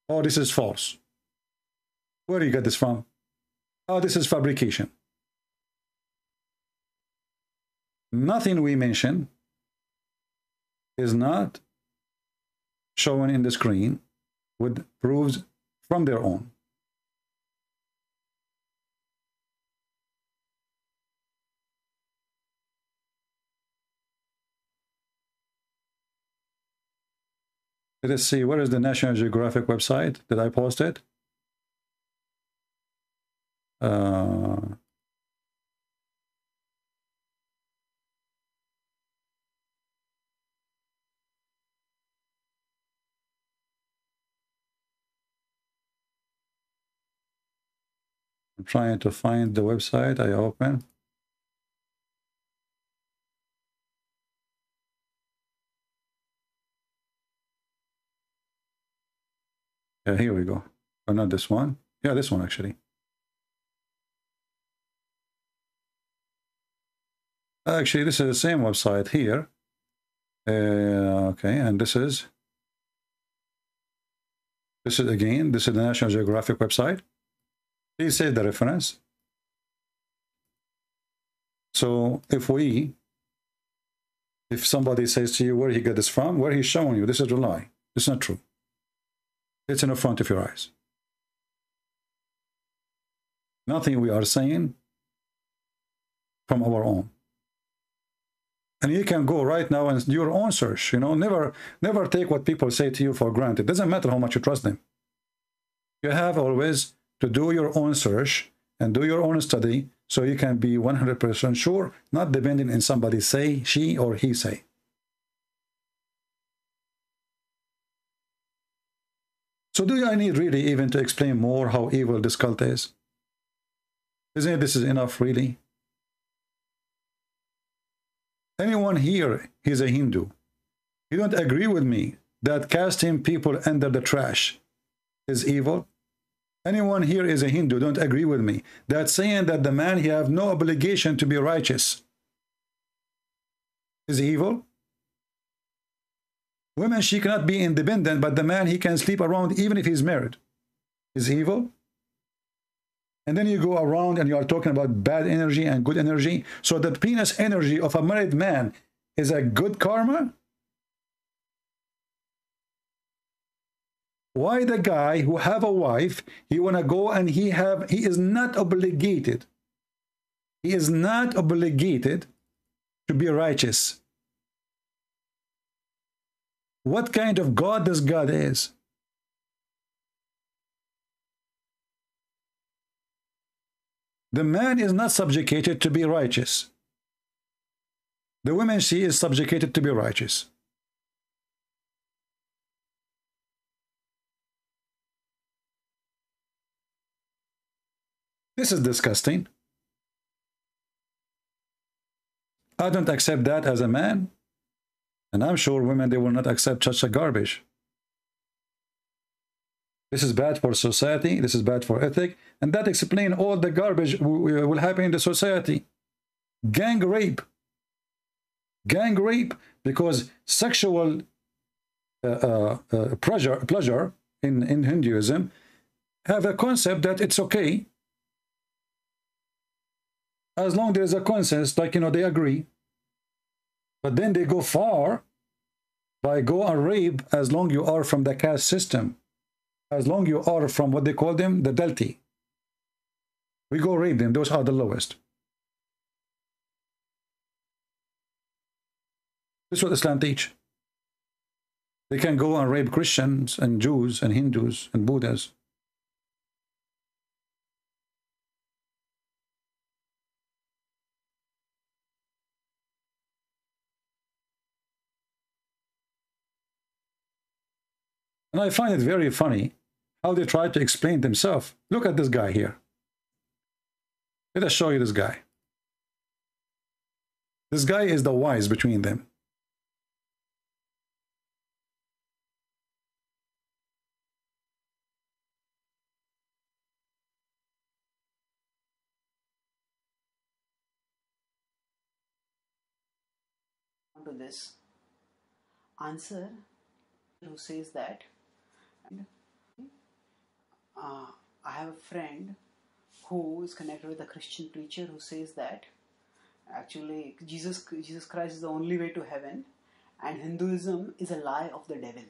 Oh, this is false. Where do you get this from? Oh, this is fabrication. nothing we mention is not shown in the screen with proofs from their own. Let us see, where is the National Geographic website? Did I post it? Uh, trying to find the website I open. Yeah, here we go. Oh, not this one. Yeah, this one actually. Actually, this is the same website here. Uh, okay, and this is this is again, this is the National Geographic website. Please say the reference. So if we, if somebody says to you where he got this from, where he's showing you, this is a lie. It's not true. It's in the front of your eyes. Nothing we are saying from our own. And you can go right now and do your own search. You know, never, never take what people say to you for granted. It doesn't matter how much you trust them. You have always to do your own search and do your own study so you can be 100% sure, not depending on somebody say, she or he say. So do I need really even to explain more how evil this cult is? Isn't it this is enough really? Anyone here is a Hindu. You don't agree with me that casting people under the trash is evil? Anyone here is a Hindu, don't agree with me. That saying that the man he have no obligation to be righteous is evil. Women, she cannot be independent, but the man he can sleep around even if he's married is evil. And then you go around and you are talking about bad energy and good energy. So the penis energy of a married man is a good karma why the guy who have a wife he want to go and he have he is not obligated. He is not obligated to be righteous. What kind of god this god is? The man is not subjugated to be righteous. The woman she is subjugated to be righteous This is disgusting. I don't accept that as a man. And I'm sure women, they will not accept such a garbage. This is bad for society. This is bad for ethic. And that explains all the garbage will happen in the society. Gang rape. gang rape because sexual uh, uh, uh, pleasure, pleasure in, in Hinduism have a concept that it's okay as long there's a consensus, like, you know, they agree. But then they go far by go and rape as long you are from the caste system. As long you are from what they call them, the Dalti. We go rape them. Those are the lowest. This is what Islam teach. They can go and rape Christians and Jews and Hindus and Buddhas. And I find it very funny how they try to explain themselves. Look at this guy here. Let us show you this guy. This guy is the wise between them. to this answer who says that uh, I have a friend who is connected with a Christian preacher who says that actually Jesus Jesus Christ is the only way to heaven and Hinduism is a lie of the devil.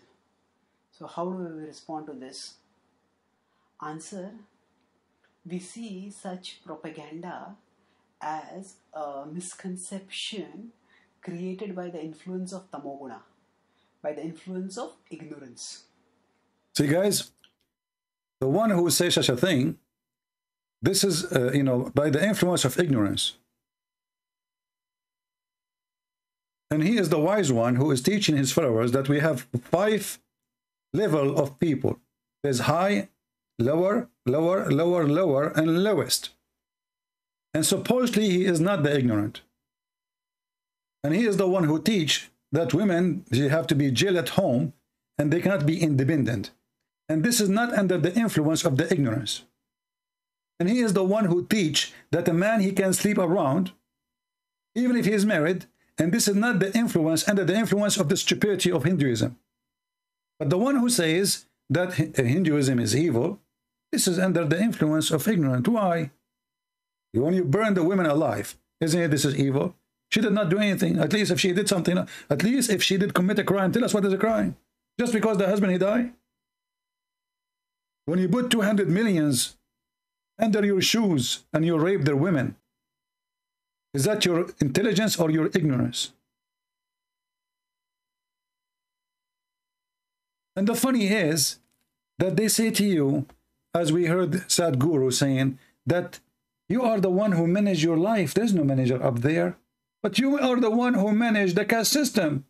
So how do we respond to this? Answer we see such propaganda as a misconception created by the influence of tamoguna, by the influence of ignorance. See, guys, the one who says such a thing, this is, uh, you know, by the influence of ignorance. And he is the wise one who is teaching his followers that we have five level of people. There's high, lower, lower, lower, lower, and lowest. And supposedly he is not the ignorant. And he is the one who teach that women they have to be jailed at home and they cannot be independent. And this is not under the influence of the ignorance. And he is the one who teach that a man he can sleep around, even if he is married, and this is not the influence under the influence of the stupidity of Hinduism. But the one who says that uh, Hinduism is evil, this is under the influence of ignorance. Why? When you burn the women alive, isn't it this is evil? She did not do anything. At least if she did something, at least if she did commit a crime, tell us what is a crime. Just because the husband he died? When you put 200 millions under your shoes and you rape their women, is that your intelligence or your ignorance? And the funny is that they say to you, as we heard Sadhguru saying, that you are the one who manage your life. There's no manager up there. But you are the one who manage the caste system.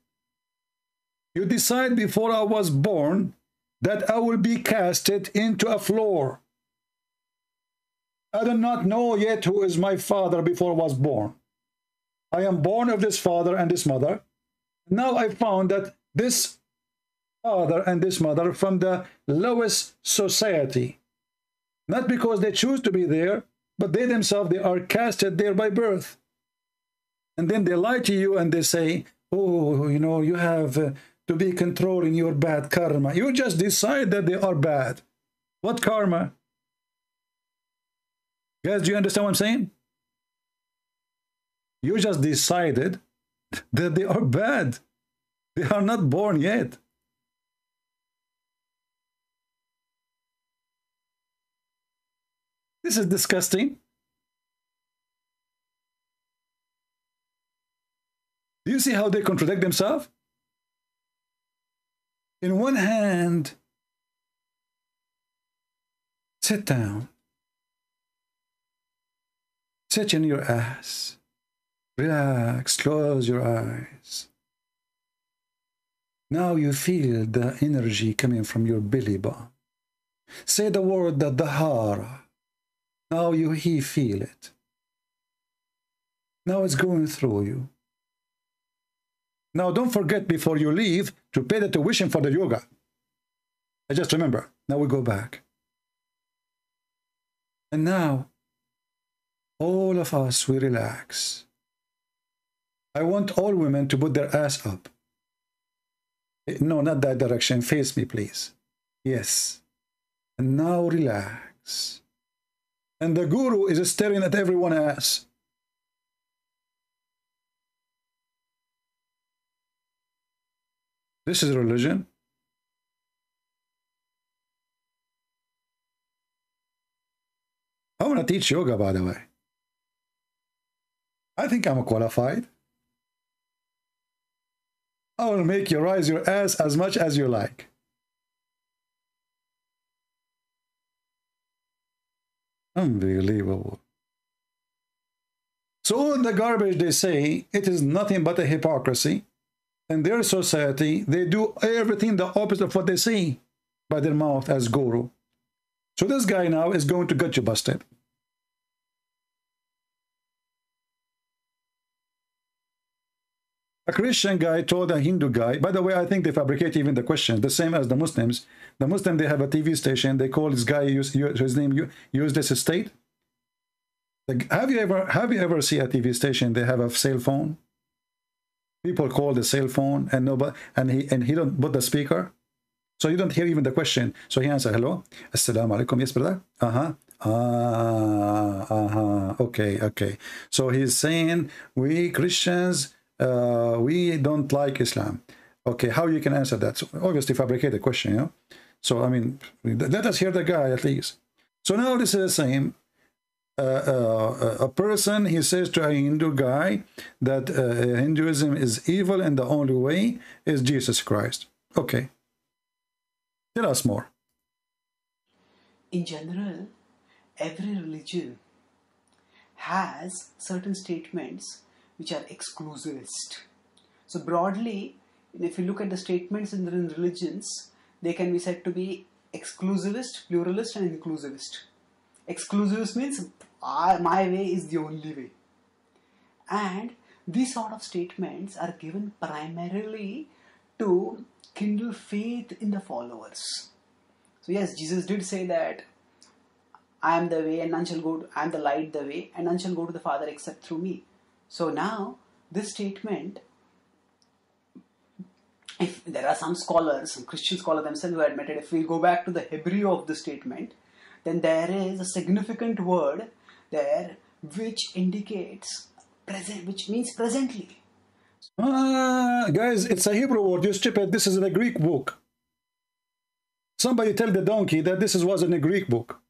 You decide before I was born that I will be casted into a floor. I do not know yet who is my father before I was born. I am born of this father and this mother. Now I found that this father and this mother from the lowest society. Not because they choose to be there, but they themselves, they are casted there by birth. And then they lie to you and they say, oh, you know, you have uh, to be controlling your bad karma. You just decide that they are bad. What karma? Guys, do you understand what I'm saying? You just decided that they are bad. They are not born yet. This is disgusting. Do you see how they contradict themselves? In one hand, sit down. Sit in your ass. Relax, close your eyes. Now you feel the energy coming from your belly button. Say the word the Dahara. Now you he feel it. Now it's going through you. Now, don't forget before you leave to pay the tuition for the yoga. I just remember. Now we go back. And now, all of us, we relax. I want all women to put their ass up. No, not that direction. Face me, please. Yes. And now relax. And the guru is staring at everyone ass. This is religion. I want to teach yoga, by the way. I think I'm qualified. I will make you rise your ass as much as you like. Unbelievable. So in the garbage they say it is nothing but a hypocrisy. In their society, they do everything the opposite of what they say by their mouth as guru. So this guy now is going to get you busted. A Christian guy told a Hindu guy, by the way, I think they fabricate even the question, the same as the Muslims. The Muslim, they have a TV station, they call this guy, use, his name, useless estate. Have you ever have you ever seen a TV station, they have a cell phone? People call the cell phone and nobody, and he and he don't put the speaker. So you don't hear even the question. So he answer, hello, assalamu alaikum, yes brother? Uh-huh. Ah, uh-huh. Okay, okay. So he's saying, we Christians, uh, we don't like Islam. Okay, how you can answer that? So obviously fabricate the question, you know? So, I mean, let us hear the guy at least. So now this is the same. Uh, uh, a person, he says to a Hindu guy that uh, Hinduism is evil and the only way is Jesus Christ. Okay. Tell us more. In general, every religion has certain statements which are exclusivist. So broadly, if you look at the statements in the religions, they can be said to be exclusivist, pluralist, and inclusivist. Exclusivist means I, my way is the only way. And these sort of statements are given primarily to kindle faith in the followers. So yes, Jesus did say that I am the way and none shall go to, I am the light the way and none shall go to the Father except through me. So now this statement, if there are some scholars, some Christian scholars themselves who admitted, if we go back to the Hebrew of the statement, then there is a significant word there which indicates present, which means presently. Ah, guys, it's a Hebrew word. You stupid. This is in a Greek book. Somebody tell the donkey that this was in a Greek book.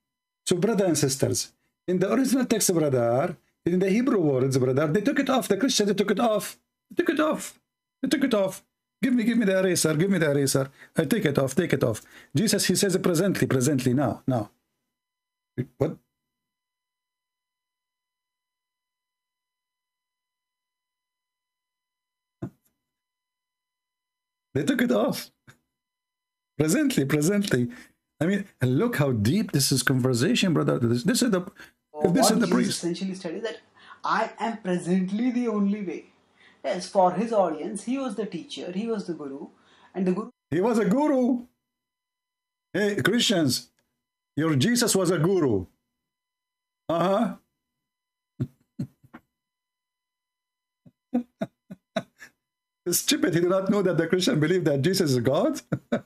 So, brothers and sisters, in the original text, brother, in the Hebrew words, brother, they took it off. The Christians, they took it off. They took it off. They took it off. Give me, give me the eraser. Give me the eraser. I take it off. Take it off. Jesus, he says presently, presently, now, now. What? They took it off. Presently, presently. I mean, look how deep this is conversation, brother. This, this is the if this is the priest. essentially studies that I am presently the only way. Yes, for his audience, he was the teacher, he was the guru, and the guru. He was a guru. Hey, Christians, your Jesus was a guru. Uh huh. Stupid, he did not know that the Christian believe that Jesus is God.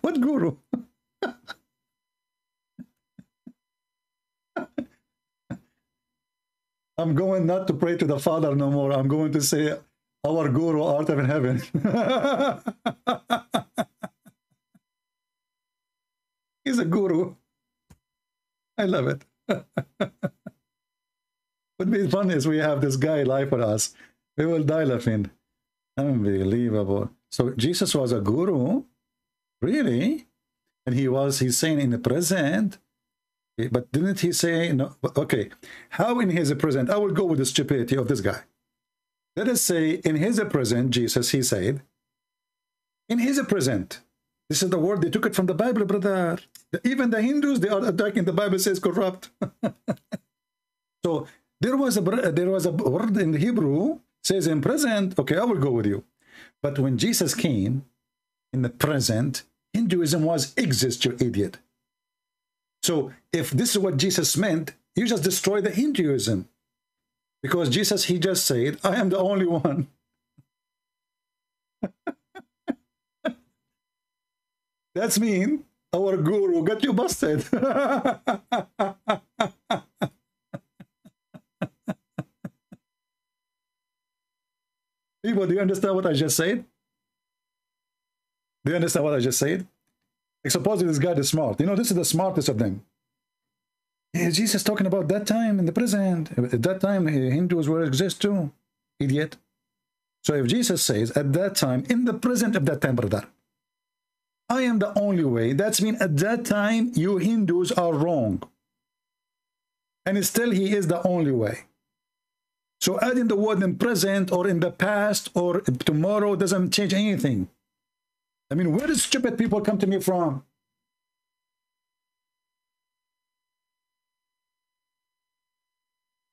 what guru? I'm going not to pray to the Father no more. I'm going to say, Our Guru art of heaven. He's a guru. I love it. what be fun is we have this guy live with us. We will die laughing. Unbelievable. So Jesus was a guru? Really? And he was, he's saying in the present, eh, but didn't he say, no, okay, how in his present, I will go with the stupidity of this guy. Let us say in his present, Jesus, he said, in his present, this is the word, they took it from the Bible, brother. Even the Hindus, they are attacking the Bible says corrupt. so there was a there was a word in the Hebrew says in present, okay, I will go with you. But when Jesus came in the present, Hinduism was exist, you idiot. So if this is what Jesus meant, you just destroy the Hinduism. Because Jesus, he just said, I am the only one. That's mean our guru got you busted. People, do you understand what I just said? Do you understand what I just said? Like, suppose this guy is smart. You know, this is the smartest of them. Yeah, Jesus talking about that time in the present. At that time, eh, Hindus were exist too. Idiot. So if Jesus says, at that time, in the present of that time, brother, I am the only way, that's mean at that time, you Hindus are wrong. And still he is the only way. So adding the word in present or in the past or tomorrow doesn't change anything. I mean, where does stupid people come to me from?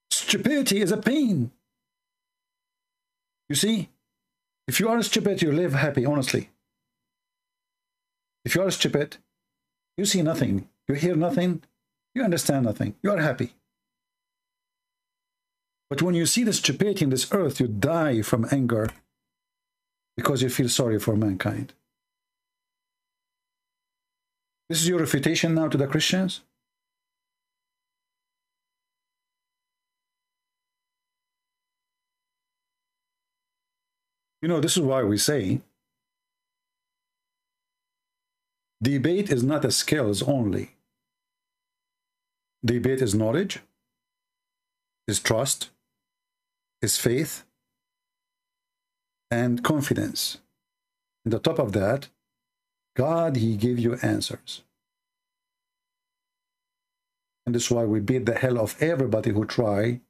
Stupidity is a pain. You see, if you are stupid, you live happy, honestly. If you are stupid, you see nothing, you hear nothing, you understand nothing, you are happy. But when you see the stupidity in this earth, you die from anger because you feel sorry for mankind. This is your refutation now to the Christians? You know, this is why we say debate is not a skills only. Debate is knowledge, is trust, is faith, and confidence. And the top of that, God, he give you answers. And this is why we beat the hell of everybody who try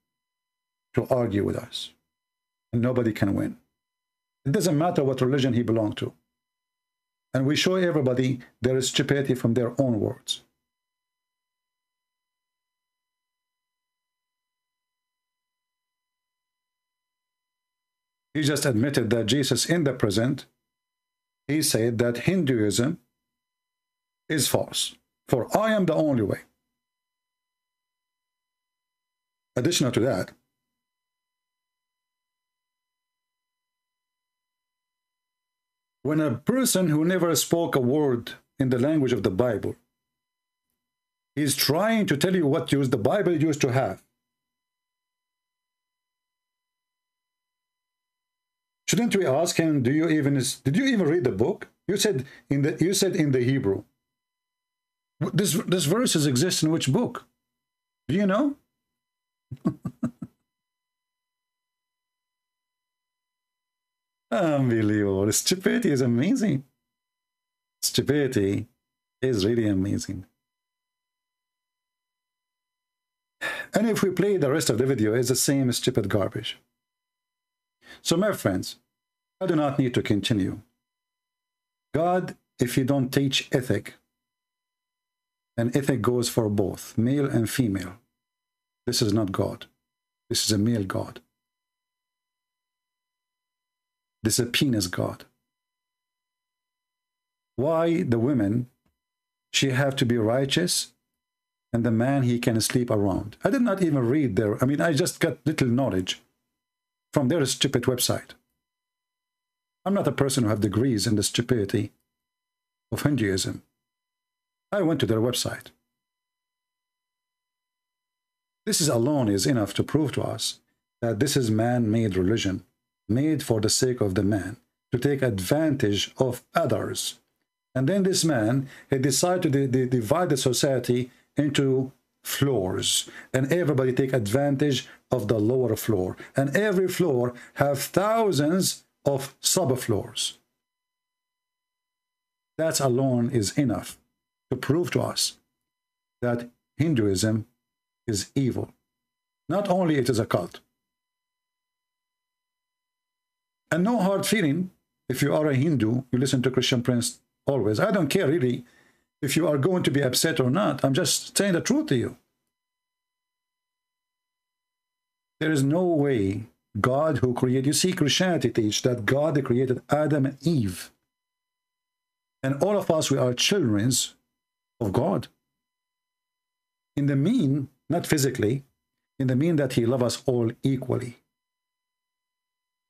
to argue with us. And nobody can win. It doesn't matter what religion he belonged to. And we show everybody there is stupidity from their own words. He just admitted that Jesus in the present, he said that Hinduism is false. For I am the only way. Additional to that, when a person who never spoke a word in the language of the Bible is trying to tell you what use the Bible used to have, shouldn't we ask him, do you even, did you even read the book? You said in the, you said in the Hebrew. This, this verses exist in which book? Do you know? Unbelievable. Stupidity is amazing. Stupidity is really amazing. And if we play the rest of the video, it's the same stupid garbage. So my friends, I do not need to continue. God, if you don't teach ethic, and ethic goes for both, male and female, this is not God. This is a male God. This is a penis god. Why the women, she have to be righteous and the man, he can sleep around. I did not even read there. I mean, I just got little knowledge from their stupid website. I'm not a person who have degrees in the stupidity of Hinduism. I went to their website. This is alone is enough to prove to us that this is man-made religion made for the sake of the man, to take advantage of others. And then this man, he decided to divide the society into floors. And everybody take advantage of the lower floor. And every floor have thousands of subfloors. That alone is enough to prove to us that hinduism is evil. Not only it is a cult. And no hard feeling. If you are a Hindu, you listen to Christian Prince always. I don't care really if you are going to be upset or not. I'm just saying the truth to you. There is no way God who created, you see Christianity teach that God created Adam and Eve. And all of us, we are children of God. In the mean, not physically, in the mean that he loves us all equally.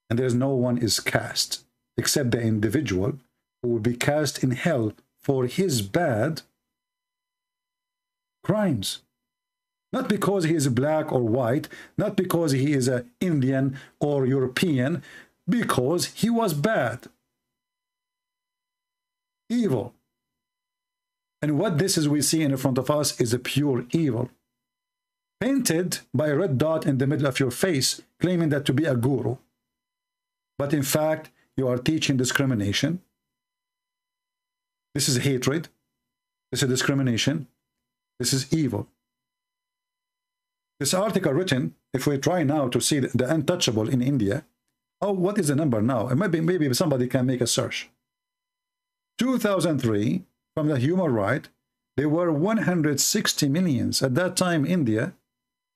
And there's no one is cast except the individual who will be cast in hell for his bad crimes. Not because he is black or white, not because he is an Indian or European, because he was bad, evil. And what this is we see in front of us is a pure evil. Painted by a red dot in the middle of your face, claiming that to be a guru. But in fact, you are teaching discrimination. This is hatred. This is discrimination. This is evil. This article written, if we try now to see the untouchable in India, oh, what is the number now? Maybe, maybe somebody can make a search. 2003, from the human right, there were 160 millions. At that time, India,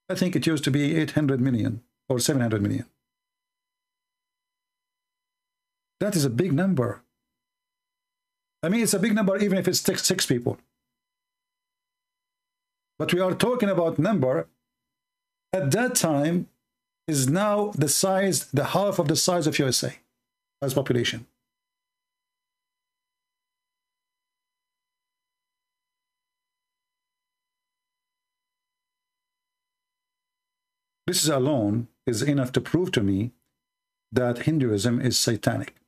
I think it used to be 800 million or 700 million. That is a big number. I mean, it's a big number even if it's six, six people. But we are talking about number at that time is now the size, the half of the size of USA as population. This alone is enough to prove to me that Hinduism is satanic.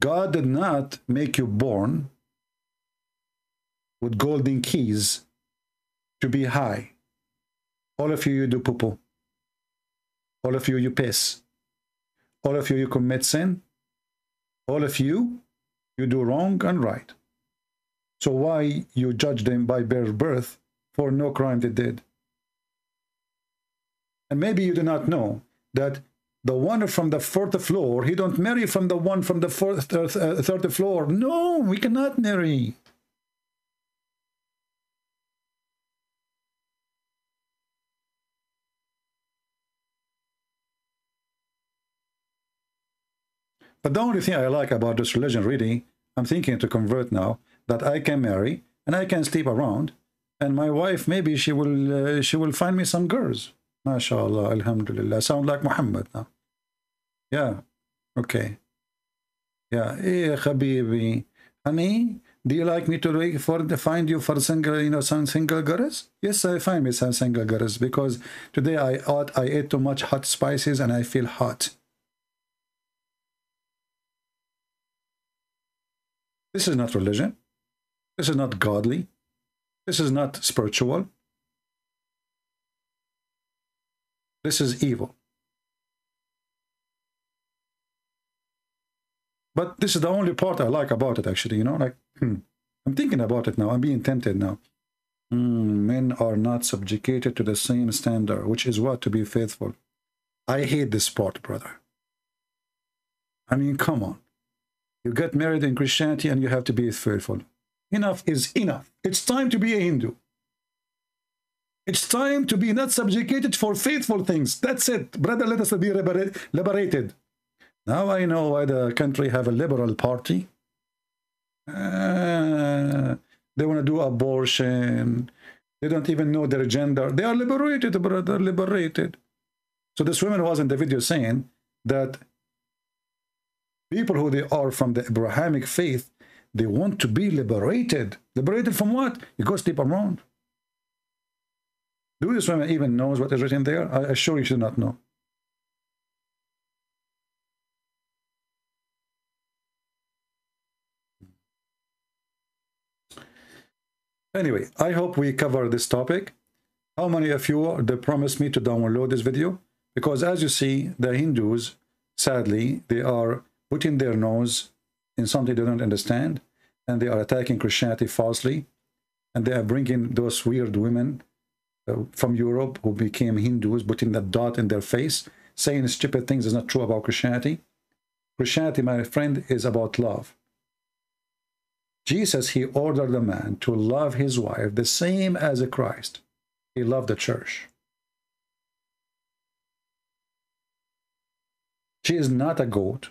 God did not make you born with golden keys to be high. All of you, you do poo-poo. All of you, you piss. All of you, you commit sin. All of you, you do wrong and right. So why you judge them by their birth for no crime they did? And maybe you do not know that the one from the fourth floor, he don't marry from the one from the fourth, uh, third floor. No, we cannot marry. But the only thing I like about this religion, really, I'm thinking to convert now, that I can marry and I can sleep around, and my wife, maybe she will uh, she will find me some girls. MashaAllah, Alhamdulillah. Sound like Muhammad now. Yeah, okay. Yeah, hey, Habibi. Honey, do you like me to look for to find you for single, you know, some single girls? Yes, I find me some single girls because today I I ate too much hot spices and I feel hot. This is not religion. This is not godly. This is not spiritual. This is evil. But this is the only part I like about it, actually. You know, like, hmm, I'm thinking about it now. I'm being tempted now. Mm, men are not subjugated to the same standard, which is what? To be faithful. I hate this part, brother. I mean, come on. You get married in Christianity and you have to be faithful. Enough is enough. It's time to be a Hindu. It's time to be not subjugated for faithful things. That's it. Brother, let us be liberated. Now I know why the country have a liberal party. Uh, they want to do abortion. They don't even know their gender. They are liberated, brother, liberated. So this woman was in the video saying that people who they are from the Abrahamic faith, they want to be liberated. Liberated from what? You go sleep around. Do this woman even knows what is written there? I assure you she does not know. Anyway, I hope we cover this topic. How many of you they promised me to download this video? Because as you see, the Hindus, sadly, they are putting their nose in something they don't understand, and they are attacking Christianity falsely, and they are bringing those weird women uh, from Europe who became Hindus, putting that dot in their face, saying stupid things is not true about Christianity. Christianity, my friend, is about love. Jesus, he ordered a man to love his wife the same as a Christ. He loved the church. She is not a goat.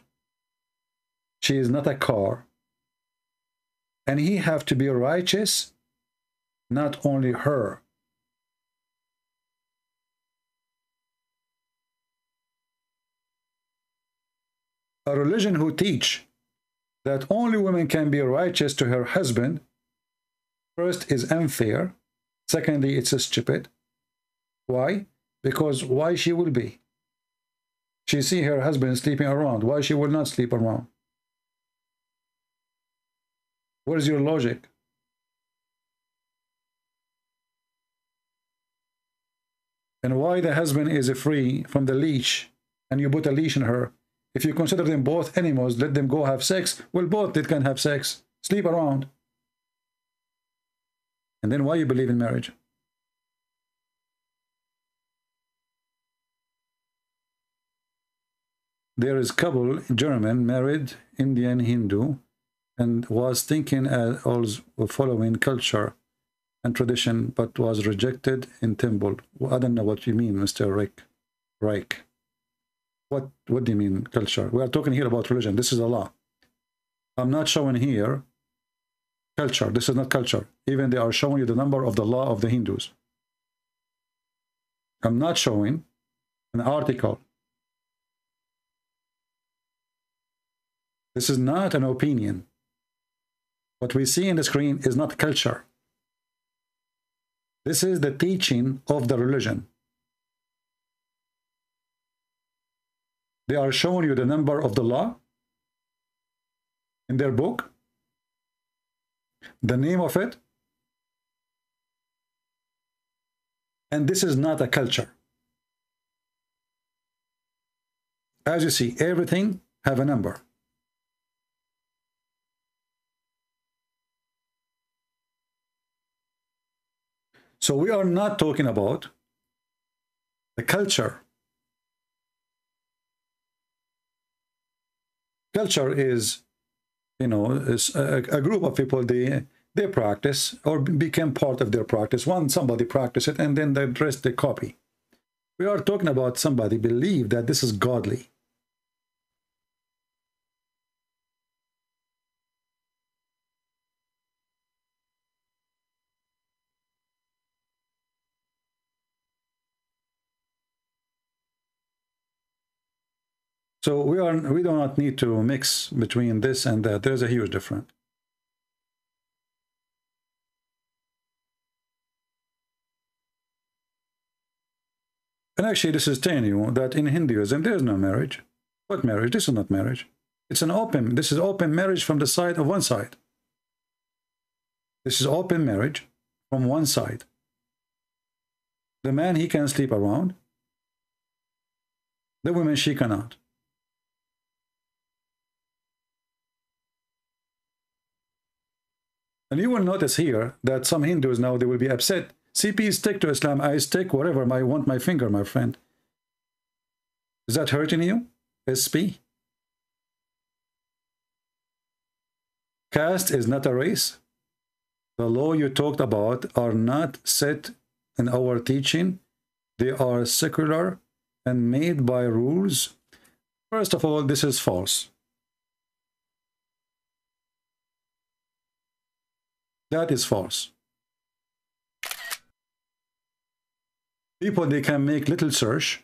She is not a car. And he have to be righteous not only her. A religion who teach that only women can be righteous to her husband, first is unfair, secondly it's a stupid. Why? Because why she will be? She see her husband sleeping around. Why she will not sleep around? What is your logic? And why the husband is free from the leash and you put a leash on her? If you consider them both animals, let them go have sex. Well, both they can have sex. Sleep around. And then why you believe in marriage? There is couple, German, married, Indian, Hindu, and was thinking as following culture and tradition, but was rejected in temple. I don't know what you mean, Mr. Rick. Reich. What, what do you mean, culture? We are talking here about religion. This is a law. I'm not showing here culture. This is not culture. Even they are showing you the number of the law of the Hindus. I'm not showing an article. This is not an opinion. What we see in the screen is not culture. This is the teaching of the religion. They are showing you the number of the law in their book, the name of it, and this is not a culture. As you see, everything have a number. So we are not talking about the culture. Culture is, you know, is a, a group of people, they, they practice or became part of their practice. One, somebody practice it and then the rest they copy. We are talking about somebody believe that this is godly. So we are we do not need to mix between this and that. There's a huge difference. And actually, this is telling you that in Hinduism, there is no marriage. What marriage? This is not marriage. It's an open, this is open marriage from the side of one side. This is open marriage from one side. The man, he can sleep around. The woman, she cannot. And you will notice here that some Hindus now, they will be upset. CP stick to Islam, I stick whatever I want my finger, my friend. Is that hurting you? SP? Caste is not a race. The law you talked about are not set in our teaching. They are secular and made by rules. First of all, this is false. That is false. People, they can make little search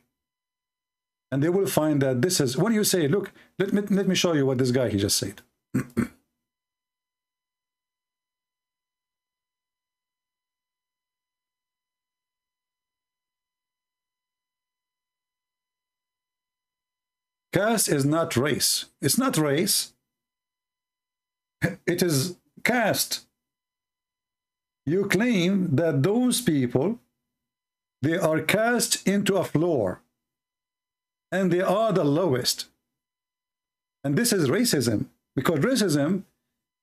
and they will find that this is, when you say, look, let me, let me show you what this guy, he just said. Caste is not race. It's not race. It is caste you claim that those people, they are cast into a floor and they are the lowest. And this is racism because racism,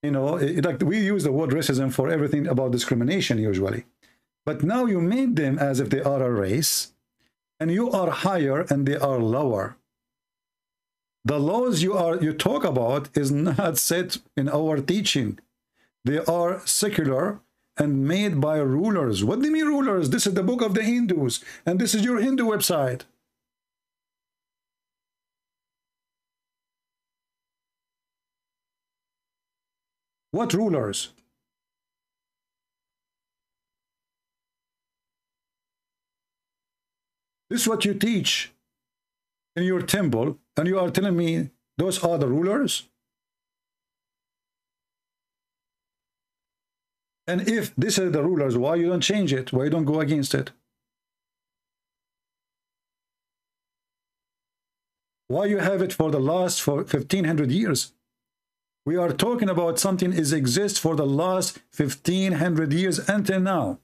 you know, it, like we use the word racism for everything about discrimination usually. But now you made them as if they are a race and you are higher and they are lower. The laws you are you talk about is not set in our teaching. They are secular and made by rulers. What do you mean rulers? This is the book of the Hindus, and this is your Hindu website. What rulers? This is what you teach in your temple, and you are telling me those are the rulers? And if this is the rulers, why you don't change it? Why you don't go against it? Why you have it for the last for 1500 years? We are talking about something is exists for the last 1500 years until now.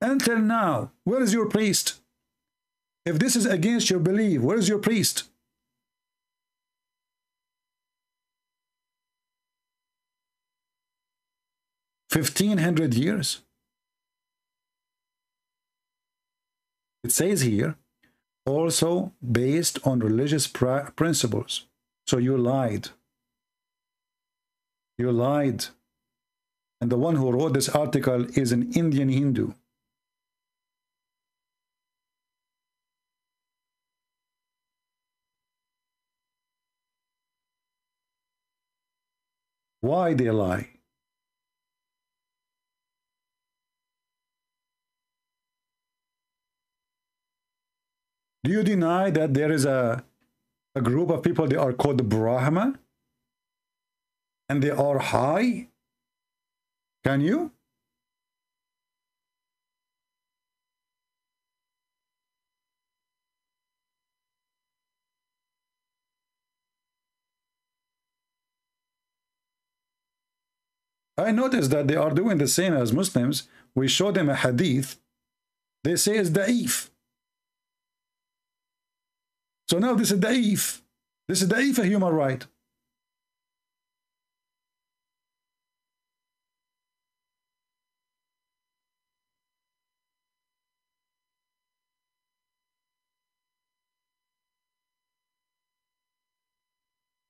Until now, where is your priest? If this is against your belief, where is your priest? Fifteen hundred years. It says here, also based on religious principles. So you lied. You lied. And the one who wrote this article is an Indian Hindu. Why they lie? Do you deny that there is a, a group of people, they are called Brahma? And they are high? Can you? I noticed that they are doing the same as Muslims. We show them a hadith. They say it's da'if. So now this is da'if. This is da'if a human right.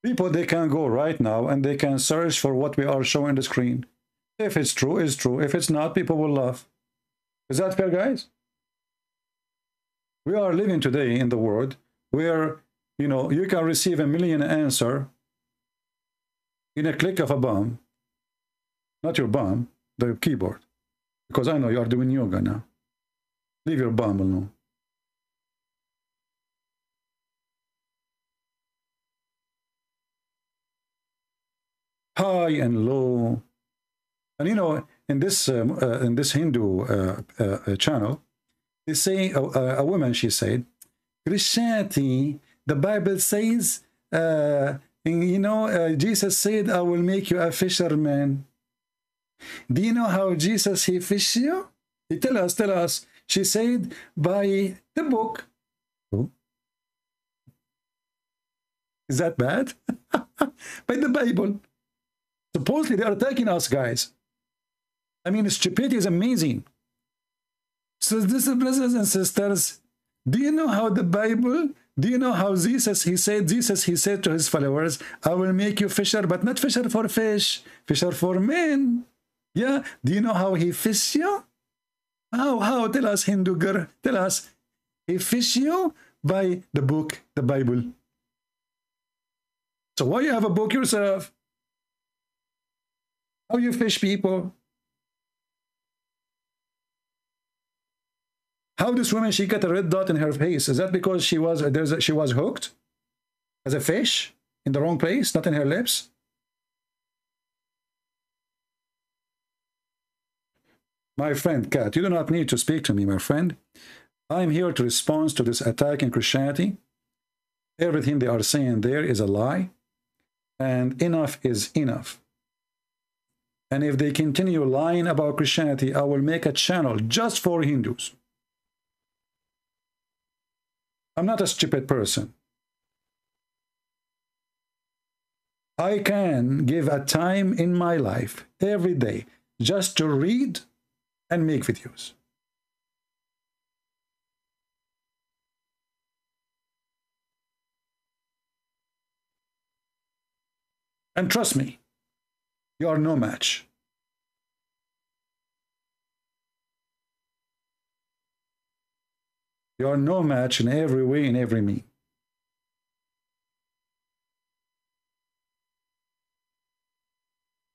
People, they can go right now and they can search for what we are showing the screen. If it's true, it's true. If it's not, people will laugh. Is that fair, guys? We are living today in the world where, you know, you can receive a million answer in a click of a bomb. Not your bomb, the keyboard. Because I know you are doing yoga now. Leave your bomb alone. high and low. And you know, in this um, uh, in this Hindu uh, uh, uh channel, they say a, a, woman. She said, Christianity. The Bible says, uh, you know, uh, Jesus said, "I will make you a fisherman." Do you know how Jesus he fish you? He tell us, tell us. She said by the book. Is that bad? by the Bible. Supposedly they are attacking us, guys. I mean, stupidity is amazing. So this is brothers and sisters, do you know how the Bible, do you know how Jesus, he said, Jesus, he said to his followers, I will make you fisher, but not fisher for fish, fisher for men. Yeah, do you know how he fish you? How, how, tell us, Hindu girl, tell us. He fish you by the book, the Bible. So why you have a book yourself? How you fish people? How this woman she got a red dot in her face? Is that because she was there's a, she was hooked as a fish in the wrong place, not in her lips? My friend Kat, you do not need to speak to me, my friend. I'm here to respond to this attack in Christianity. Everything they are saying there is a lie, and enough is enough. And if they continue lying about Christianity, I will make a channel just for Hindus. I'm not a stupid person. I can give a time in my life every day just to read and make videos. And trust me, you are no match. You are no match in every way, in every mean.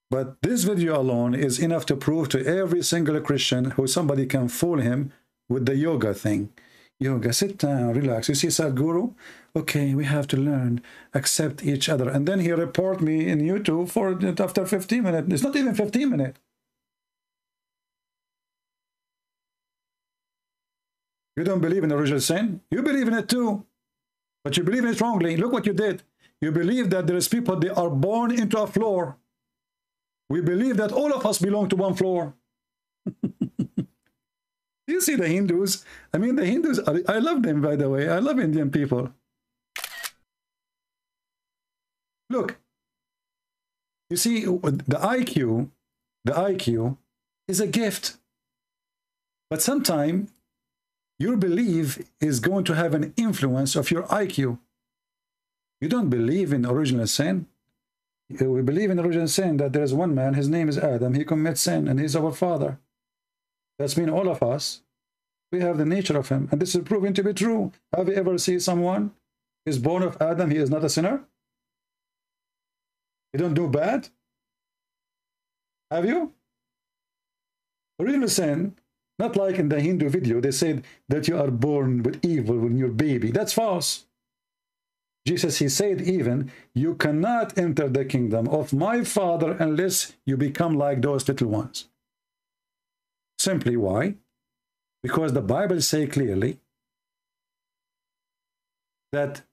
But this video alone is enough to prove to every single Christian who somebody can fool him with the yoga thing. Yoga, sit down, relax. You see Sadhguru? Okay, we have to learn, accept each other. And then he report me in YouTube for after 15 minutes. It's not even 15 minutes. You don't believe in original sin? You believe in it too. But you believe in it wrongly. Look what you did. You believe that there is people, they are born into a floor. We believe that all of us belong to one floor. you see the Hindus? I mean, the Hindus, I love them, by the way. I love Indian people. Look, you see, the IQ, the IQ is a gift. But sometimes your belief is going to have an influence of your IQ. You don't believe in original sin. Uh, we believe in original sin that there is one man, his name is Adam, he commits sin and he's our father. That's mean all of us, we have the nature of him. And this is proven to be true. Have you ever seen someone is born of Adam, he is not a sinner? He don't do bad? Have you? Original sin, not like in the Hindu video, they said that you are born with evil when you're baby. That's false. Jesus, he said even, you cannot enter the kingdom of my Father unless you become like those little ones. Simply why? Because the Bible say clearly that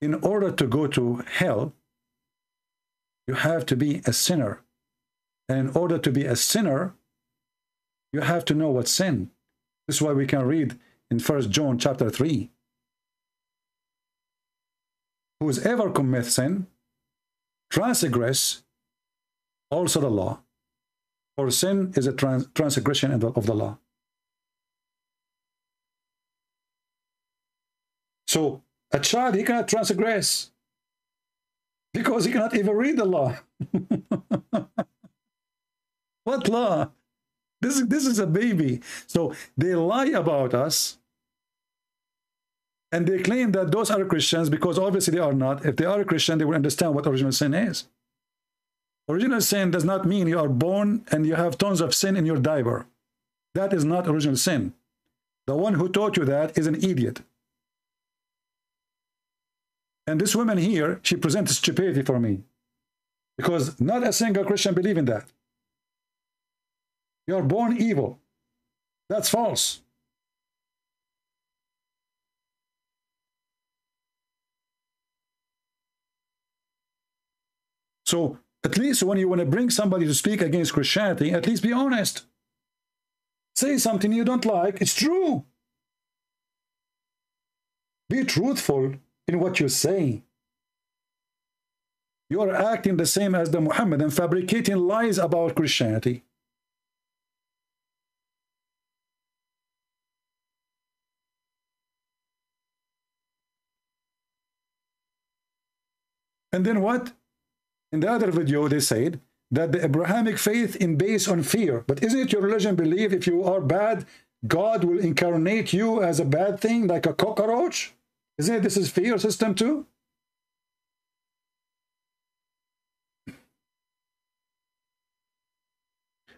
in order to go to hell, you have to be a sinner. And in order to be a sinner, you have to know what sin. This is why we can read in First John chapter 3. Whosoever commits sin, transgress also the law. For sin is a trans transgression of the, of the law. So a child, he cannot transgress because he cannot even read the law. what law? This, is, this is a baby. So they lie about us. And they claim that those are Christians because obviously they are not. If they are a Christian, they will understand what original sin is. Original sin does not mean you are born and you have tons of sin in your diaper. That is not original sin. The one who taught you that is an idiot. And this woman here, she presents stupidity for me. Because not a single Christian believe in that. You're born evil. That's false. So at least when you want to bring somebody to speak against Christianity, at least be honest. Say something you don't like. It's true. Be truthful in what you say. You are acting the same as the Muhammad and fabricating lies about Christianity. And then what? In the other video, they said that the Abrahamic faith is based on fear. But isn't it your religion believe if you are bad, God will incarnate you as a bad thing, like a cockroach? Isn't it this is fear system too?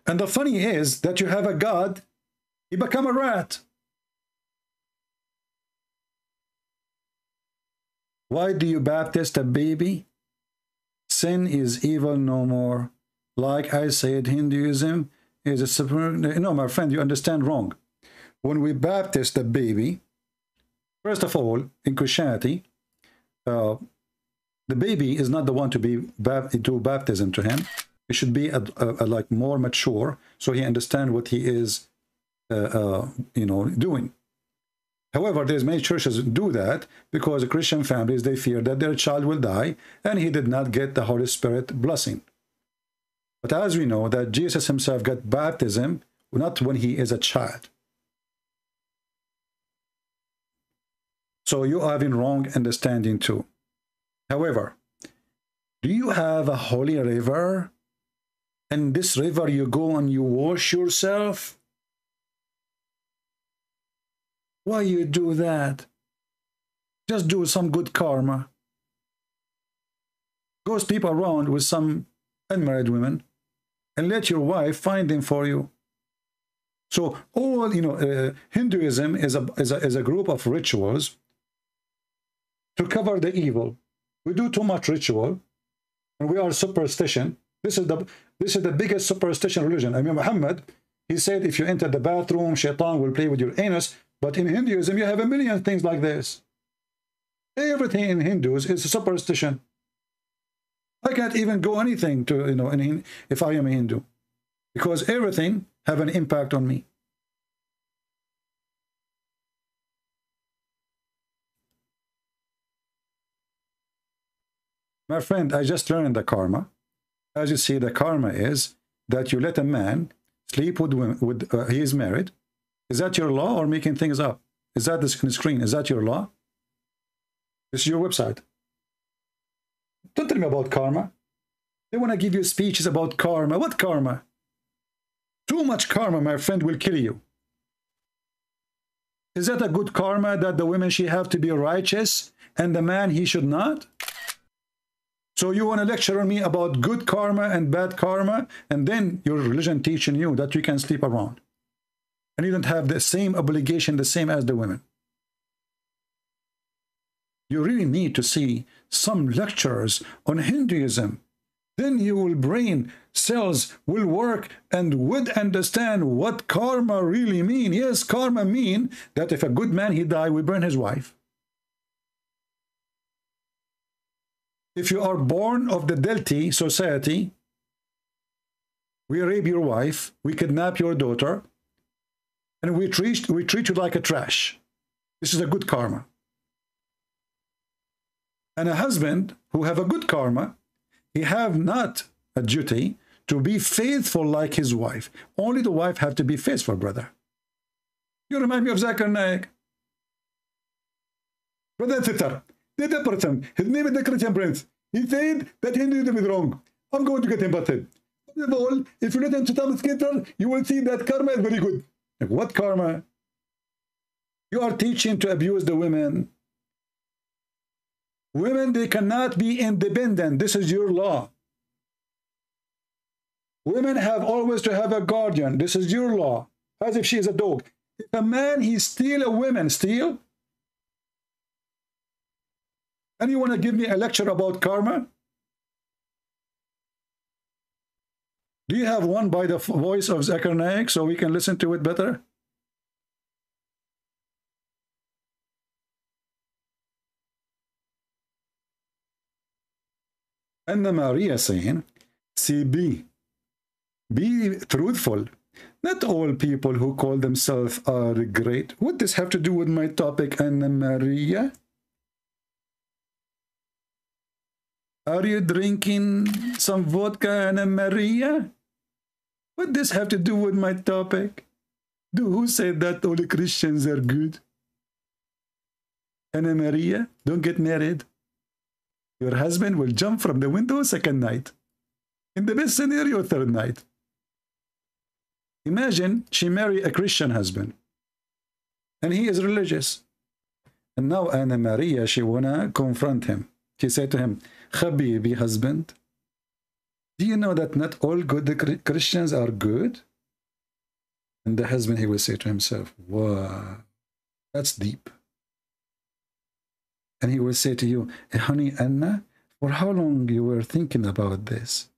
And the funny is that you have a God, he become a rat. Why do you baptize a baby? Sin is evil no more. Like I said, Hinduism is a super... No, my friend, you understand wrong. When we baptize the baby, first of all, in Christianity, uh, the baby is not the one to be do baptism to him. He should be a, a, a, like more mature, so he understand what he is, uh, uh, you know, doing. However, there's many churches do that because Christian families, they fear that their child will die and he did not get the Holy Spirit blessing. But as we know that Jesus himself got baptism not when he is a child. So you are having wrong understanding too. However, do you have a holy river? And this river you go and you wash yourself? Why you do that? Just do some good karma. Go sleep around with some unmarried women and let your wife find them for you. So all, you know, uh, Hinduism is a, is, a, is a group of rituals to cover the evil. We do too much ritual and we are superstition. This is the this is the biggest superstition religion. I mean, Muhammad, he said if you enter the bathroom, shaitan will play with your anus. But in Hinduism, you have a million things like this. Everything in Hindus is a superstition. I can't even go anything to, you know, in, if I am a Hindu. Because everything have an impact on me. My friend, I just learned the karma. As you see, the karma is that you let a man sleep with women, with, uh, he is married. Is that your law or making things up? Is that the screen? Is that your law? This is your website. Don't tell me about karma. They want to give you speeches about karma. What karma? Too much karma, my friend, will kill you. Is that a good karma that the women she have to be righteous and the man he should not? So you want to lecture on me about good karma and bad karma, and then your religion teaching you that you can sleep around. And you don't have the same obligation, the same as the women. You really need to see some lectures on Hinduism. Then your brain cells will work and would understand what karma really mean. Yes, karma mean that if a good man he die, we burn his wife. If you are born of the Dalit society, we rape your wife, we kidnap your daughter, and we treat, we treat you like a trash. This is a good karma. And a husband who have a good karma, he have not a duty to be faithful like his wife. Only the wife have to be faithful, brother. You remind me of Naik. Brother they deported him. His name is the Christian Prince. He said that he Hinduism is wrong. I'm going to get him busted. First of all, if you him to Thomas Skater, you will see that karma is very good. Like, what karma? You are teaching to abuse the women. Women, they cannot be independent. This is your law. Women have always to have a guardian. This is your law. As if she is a dog. If a man, he steal a woman, steal, and you want to give me a lecture about karma? Do you have one by the voice of Naik so we can listen to it better? Anna Maria saying, see, be, be truthful. Not all people who call themselves are great. What does have to do with my topic, Anna Maria? Are you drinking some vodka, Anna Maria? What does this have to do with my topic? Do who said that all the Christians are good? Anna Maria, don't get married. Your husband will jump from the window second night. In the best scenario, third night. Imagine she marry a Christian husband. And he is religious. And now Anna Maria, she wanna confront him. She said to him, Habibi, husband, do you know that not all good Christians are good? And the husband, he will say to himself, wow, that's deep. And he will say to you, hey, honey, Anna, for how long you were thinking about this?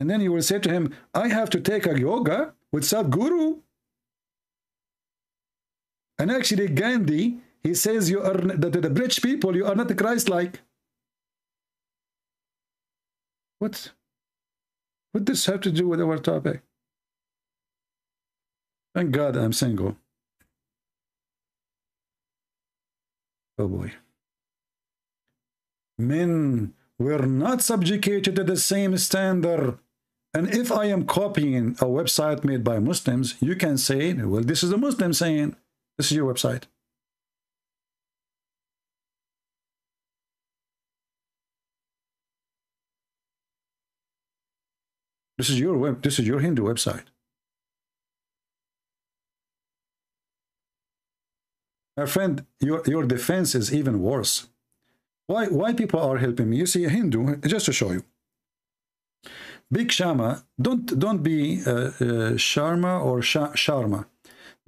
And then you will say to him, I have to take a yoga with Sadhguru. And actually, Gandhi, he says you are that the British people, you are not Christ-like. What? What does have to do with our topic? Thank God I'm single. Oh boy. Men were not subjugated to the same standard. And if I am copying a website made by Muslims, you can say, well, this is a Muslim saying, this is your website. This is your web. This is your Hindu website. My friend, your your defense is even worse. Why why people are helping me? You see, a Hindu, just to show you. Big Shama, don't don't be uh, uh, Sharma or Sh Sharma.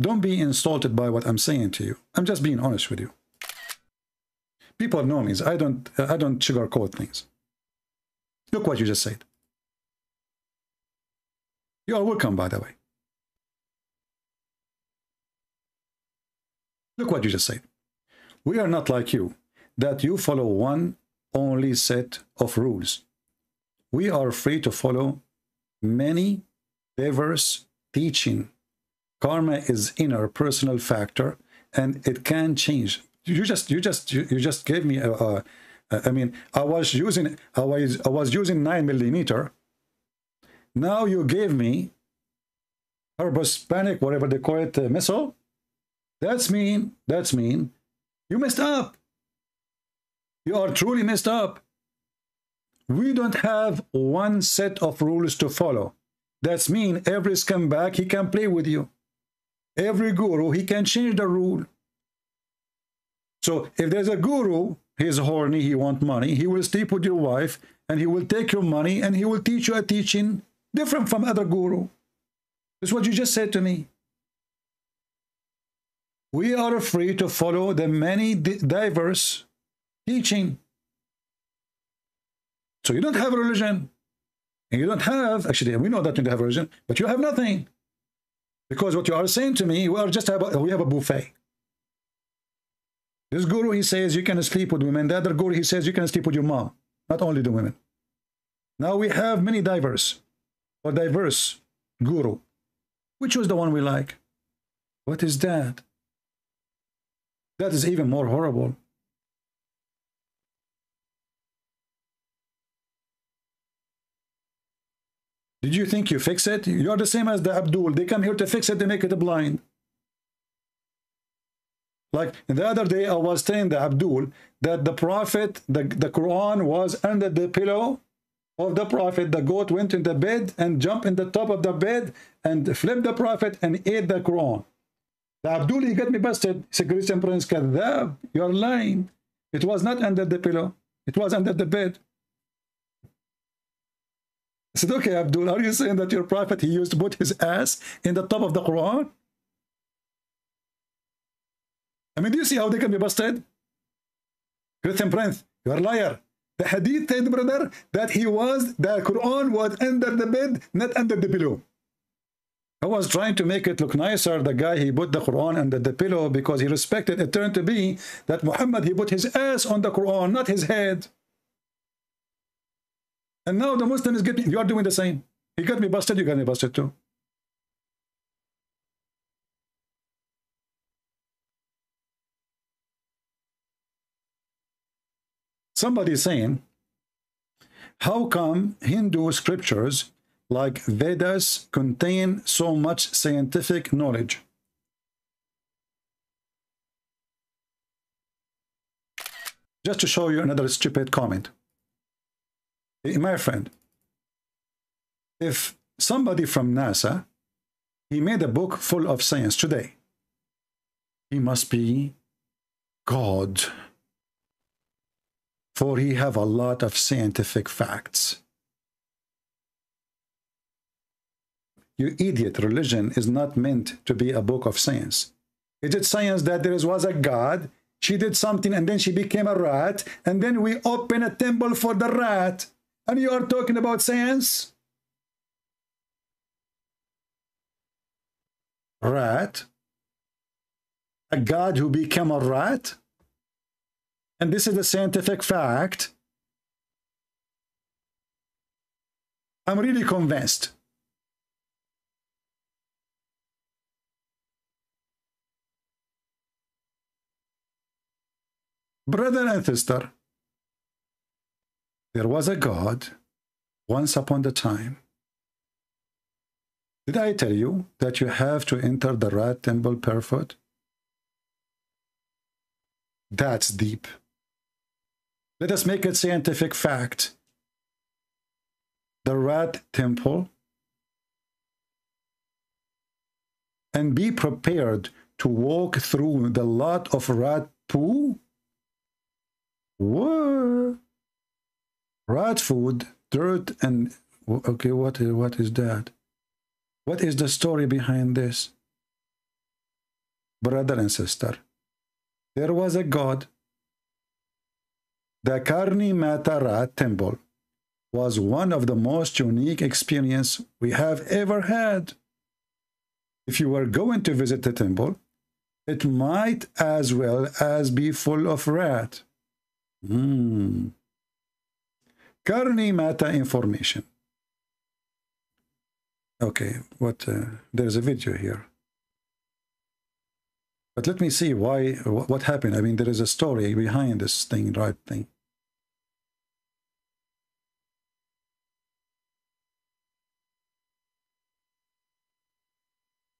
Don't be insulted by what I'm saying to you. I'm just being honest with you. People know me. I don't I don't sugarcoat things. Look what you just said. You are welcome, by the way. Look what you just said. We are not like you, that you follow one only set of rules. We are free to follow many diverse teaching. Karma is inner personal factor and it can change. You just you just you, just gave me a, a, a I mean I was using I was I was using nine millimeter. Now you gave me Hypersonic, whatever they call it, uh, missile. That's mean. That's mean. You messed up. You are truly messed up. We don't have one set of rules to follow. That's mean every scumbag, he can play with you. Every guru, he can change the rule. So if there's a guru, he's horny, he want money, he will sleep with your wife, and he will take your money, and he will teach you a teaching different from other guru. That's what you just said to me. We are free to follow the many diverse teaching. So you don't have a religion. And you don't have, actually, we know that you don't have religion, but you have nothing. Because what you are saying to me, we are just have we have a buffet. This guru, he says you can sleep with women. The other guru, he says you can sleep with your mom, not only the women. Now we have many diverse or diverse guru. Which was the one we like? What is that? That is even more horrible. Did you think you fix it? You are the same as the Abdul. They come here to fix it, they make it blind. Like the other day, I was telling the Abdul that the Prophet, the, the Quran was under the pillow of the Prophet. The goat went in the bed and jumped in the top of the bed and flipped the Prophet and ate the Quran. The Abdul, he got me busted. He said, Christian Prince, Kadhab, you're lying. It was not under the pillow. It was under the bed. I said, okay, Abdul, are you saying that your prophet, he used to put his ass in the top of the Quran? I mean, do you see how they can be busted? Christian Prince, you're a liar. The hadith said, brother, that he was, the Quran was under the bed, not under the pillow. I was trying to make it look nicer. The guy, he put the Quran under the pillow because he respected. It turned to be that Muhammad, he put his ass on the Quran, not his head. And now the Muslim is getting, you are doing the same. He got me busted, you got me busted too. Somebody saying, how come Hindu scriptures like Vedas contain so much scientific knowledge? Just to show you another stupid comment. My friend, if somebody from NASA, he made a book full of science today, he must be God, for he have a lot of scientific facts. You idiot, religion is not meant to be a book of science. Is it science that there was a God, she did something and then she became a rat, and then we open a temple for the rat? And you are talking about science? Rat? A god who became a rat? And this is a scientific fact. I'm really convinced. Brother and sister, there was a God once upon a time. Did I tell you that you have to enter the rat temple barefoot? That's deep. Let us make it scientific fact. The rat temple and be prepared to walk through the lot of rat poo? What? rat food, dirt, and okay, what is, what is that? What is the story behind this? Brother and sister, there was a god. The Karni Mata Rat temple was one of the most unique experience we have ever had. If you were going to visit the temple, it might as well as be full of rat. Hmm. Karni Mata information. Okay, what? Uh, there's a video here. But let me see why, what happened. I mean, there is a story behind this thing, right thing.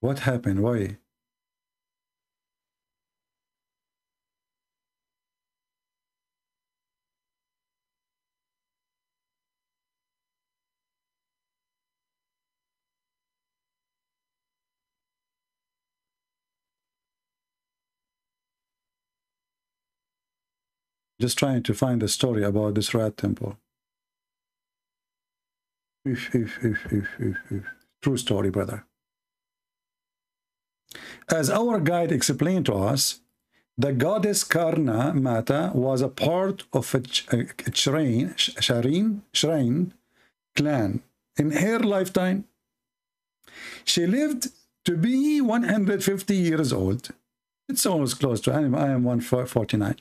What happened? Why? Just trying to find a story about this rat temple. If, if, if, if, if, if. True story, brother. As our guide explained to us, the goddess Karni Mata was a part of a, a shrine, shrine, shrine clan. In her lifetime, she lived to be 150 years old. It's almost close to, I am, I am 149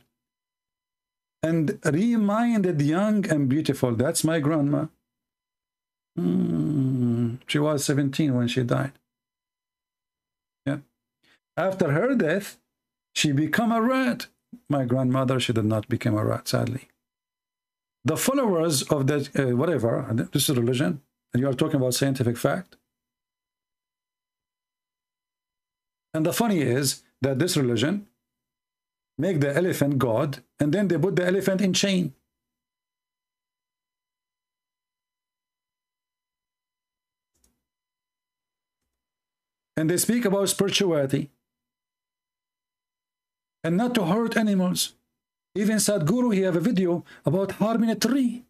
and reminded young and beautiful. That's my grandma. Mm, she was 17 when she died. After her death, she became a rat. My grandmother, she did not become a rat, sadly. The followers of the, uh, whatever, this is religion, and you are talking about scientific fact. And the funny is that this religion make the elephant god, and then they put the elephant in chain. And they speak about spirituality and not to hurt animals. Even Sadhguru, he have a video about harming a tree.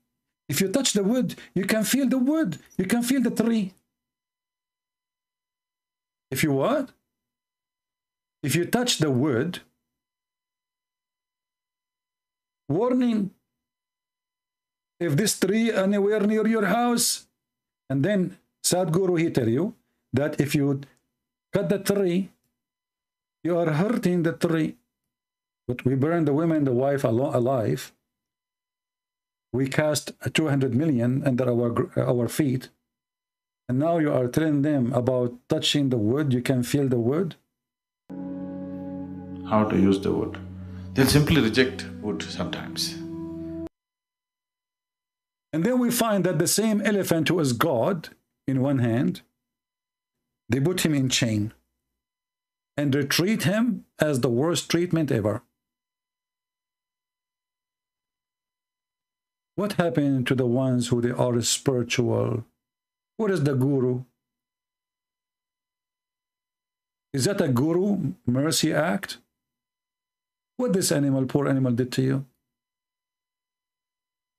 If you touch the wood, you can feel the wood. You can feel the tree. If you what? If you touch the wood, warning if this tree anywhere near your house and then sadhguru he tell you that if you cut the tree you are hurting the tree but we burn the women the wife alive. We cast 200 million under our our feet. And now you are telling them about touching the wood. You can feel the wood? How to use the wood. They'll simply reject wood sometimes. And then we find that the same elephant who is God in one hand, they put him in chain and they treat him as the worst treatment ever. What happened to the ones who they are spiritual? What is the guru? Is that a guru mercy act? what this animal, poor animal, did to you.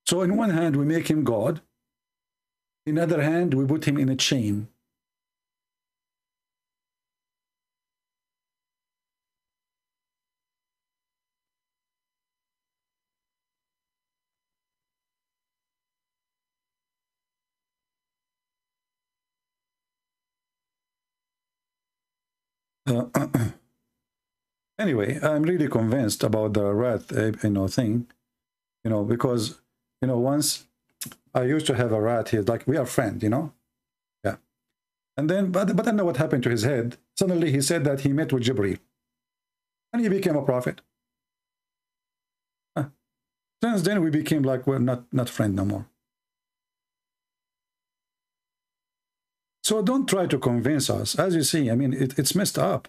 So in one hand, we make him God. In other hand, we put him in a chain. anyway, I'm really convinced about the rat, eh, you know, thing, you know, because, you know, once I used to have a rat here, like we are friends, you know, yeah. And then, but, but I know what happened to his head. Suddenly he said that he met with Jibreel and he became a prophet. Since then we became like, we're not, not friends no more. So don't try to convince us. As you see, I mean, it, it's messed up.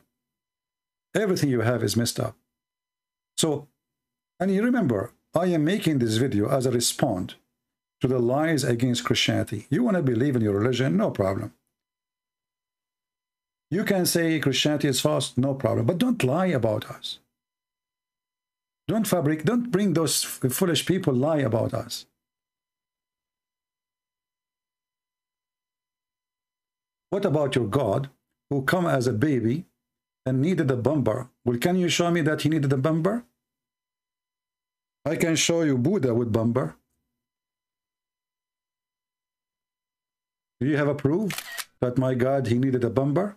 Everything you have is messed up. So, and you remember, I am making this video as a response to the lies against Christianity. You want to believe in your religion? No problem. You can say Christianity is false, no problem, but don't lie about us. Don't fabric, don't bring those foolish people lie about us. What about your God who come as a baby and needed a bumper? Well, can you show me that he needed a bumper? I can show you Buddha with bumper. Do you have a proof that my God, he needed a bumper?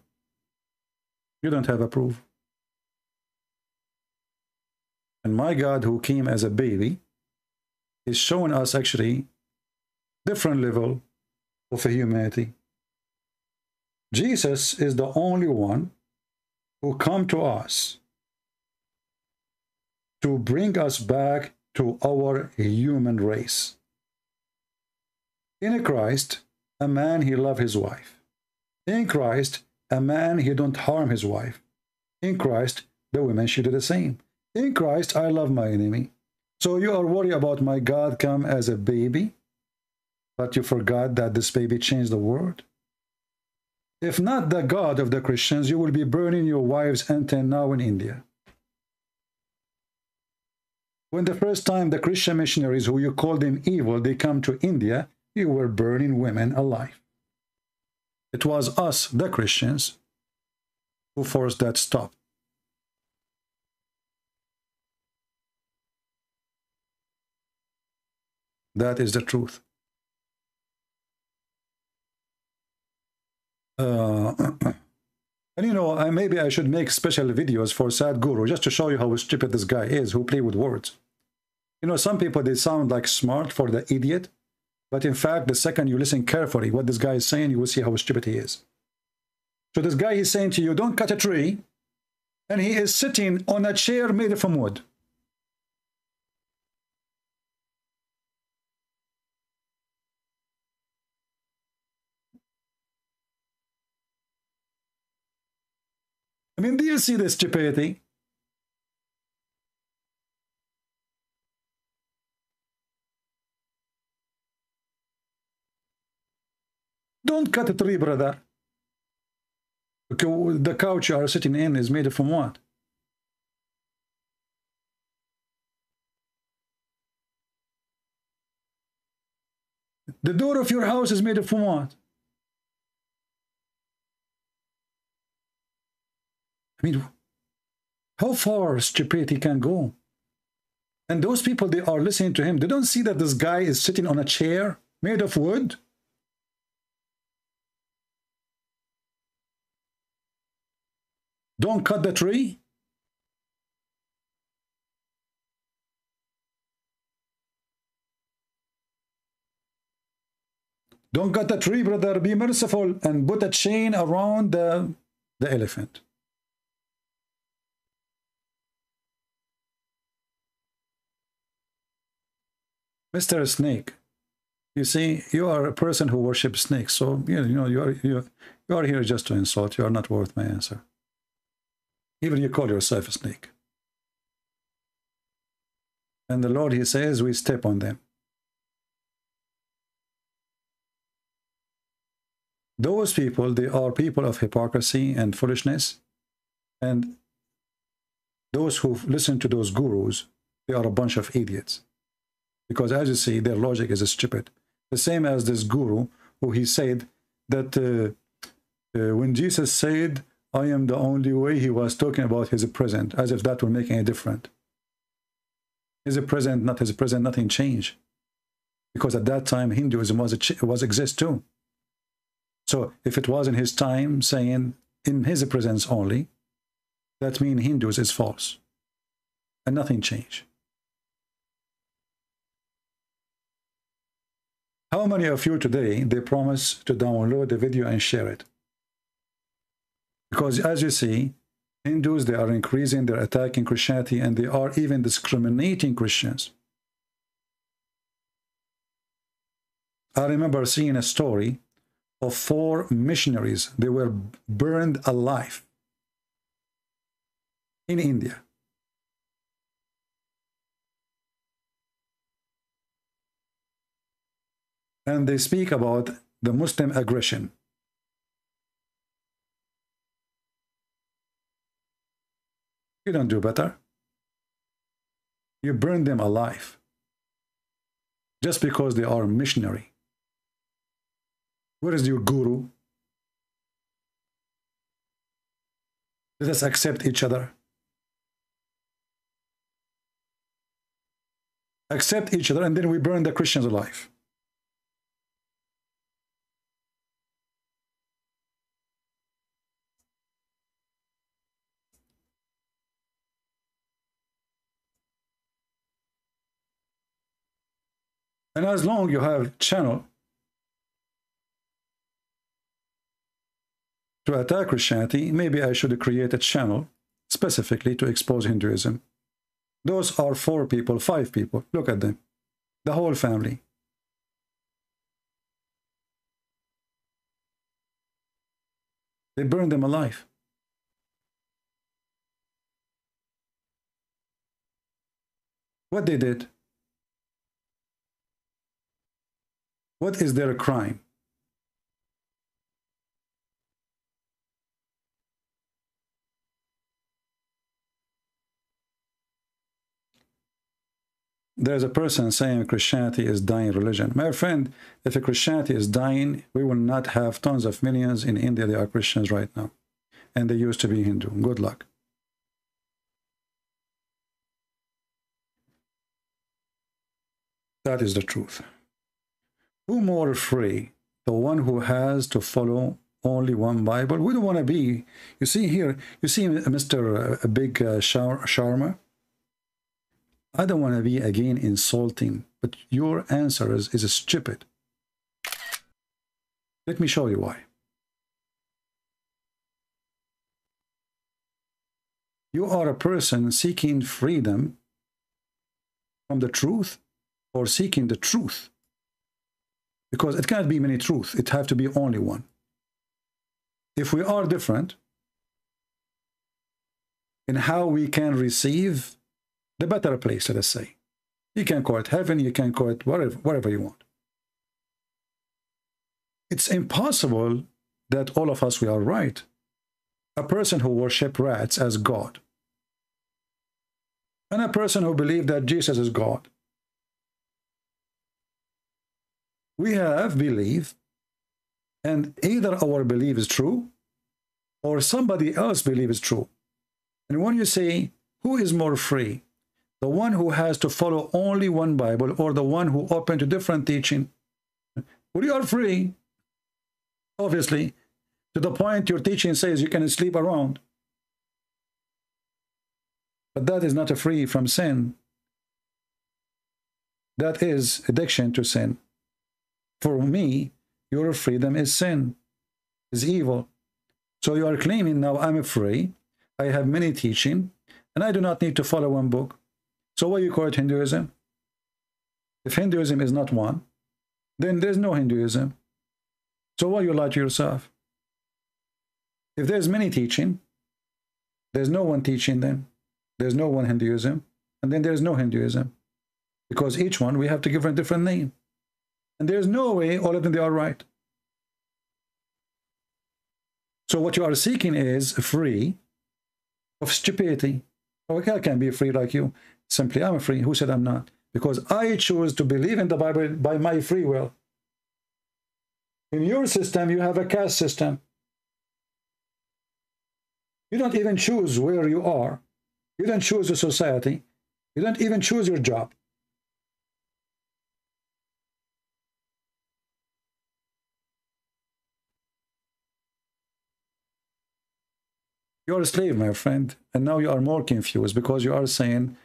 You don't have a proof. And my God, who came as a baby, is showing us actually different level of humanity. Jesus is the only one who come to us to bring us back to our human race. In Christ, a man he love his wife. In Christ, a man he don't harm his wife. In Christ, the women should do the same. In Christ, I love my enemy. So you are worried about my God come as a baby, but you forgot that this baby changed the world? If not the God of the Christians, you will be burning your wives until now in India. When the first time the Christian missionaries, who you call them evil, they come to India, you were burning women alive. It was us, the Christians, who forced that stop. That is the truth. Uh, and you know, I, maybe I should make special videos for Sadhguru just to show you how stupid this guy is who play with words. You know, some people, they sound like smart for the idiot, but in fact, the second you listen carefully what this guy is saying, you will see how stupid he is. So this guy is saying to you, don't cut a tree, and he is sitting on a chair made from wood. I mean, do you see the stupidity? Don't cut a tree, brother. The couch you are sitting in is made of from what? The door of your house is made from what? I mean, how far stupidity can go? And those people, they are listening to him. They don't see that this guy is sitting on a chair made of wood. Don't cut the tree. Don't cut the tree, brother. Be merciful and put a chain around the, the elephant. Mr. Snake, you see, you are a person who worships snakes, so you know you are you, you are here just to insult. You are not worth my answer. Even you call yourself a snake. And the Lord, He says, we step on them. Those people, they are people of hypocrisy and foolishness. And those who listen to those gurus, they are a bunch of idiots. Because as you see, their logic is stupid. The same as this guru who he said that uh, uh, when Jesus said, I am the only way, he was talking about his present, as if that were making a difference. His present, not his present, nothing changed. Because at that time, Hinduism was, a, was exist too. So if it was in his time saying in his presence only, that means Hindus is false. And nothing changed. How many of you today, they promise to download the video and share it? Because as you see, Hindus, they are increasing their attack in Christianity and they are even discriminating Christians. I remember seeing a story of four missionaries. They were burned alive in India. And they speak about the Muslim aggression. You don't do better. You burn them alive just because they are missionary. Where is your guru? Let us accept each other. Accept each other, and then we burn the Christians alive. And as long you have channel to attack Christianity, maybe I should create a channel specifically to expose Hinduism. Those are four people, five people. Look at them. The whole family. They burned them alive. What they did? What is their crime? There's a person saying Christianity is dying religion. My friend, if a Christianity is dying, we will not have tons of millions in India. They are Christians right now. And they used to be Hindu. Good luck. That is the truth. Who more free? The one who has to follow only one Bible? We don't want to be. You see here, you see Mr. A Big uh, Sharma? I don't want to be again insulting, but your answer is, is stupid. Let me show you why. You are a person seeking freedom from the truth or seeking the truth because it cannot be many truths. It have to be only one. If we are different in how we can receive the better place, let us say. You can call it heaven, you can call it whatever, whatever you want. It's impossible that all of us we are right. A person who worship rats as God, and a person who believe that Jesus is God, we have belief and either our belief is true or somebody else believe is true. And when you say who is more free? The one who has to follow only one bible or the one who open to different teaching you are free obviously to the point your teaching says you can sleep around. But that is not a free from sin. That is addiction to sin for me, your freedom is sin, is evil. So you are claiming now I'm free, I have many teaching, and I do not need to follow one book. So why you call it Hinduism? If Hinduism is not one, then there's no Hinduism. So why you lie to yourself? If there's many teaching, there's no one teaching then. There's no one Hinduism, and then there's no Hinduism. Because each one we have to give a different name. And there's no way all of them they are right. So what you are seeking is free of stupidity. Oh, okay, I can be free like you. Simply, I'm free. Who said I'm not? Because I choose to believe in the Bible by my free will. In your system, you have a caste system. You don't even choose where you are. You don't choose the society. You don't even choose your job. You're a slave, my friend. And now you are more confused because you are saying,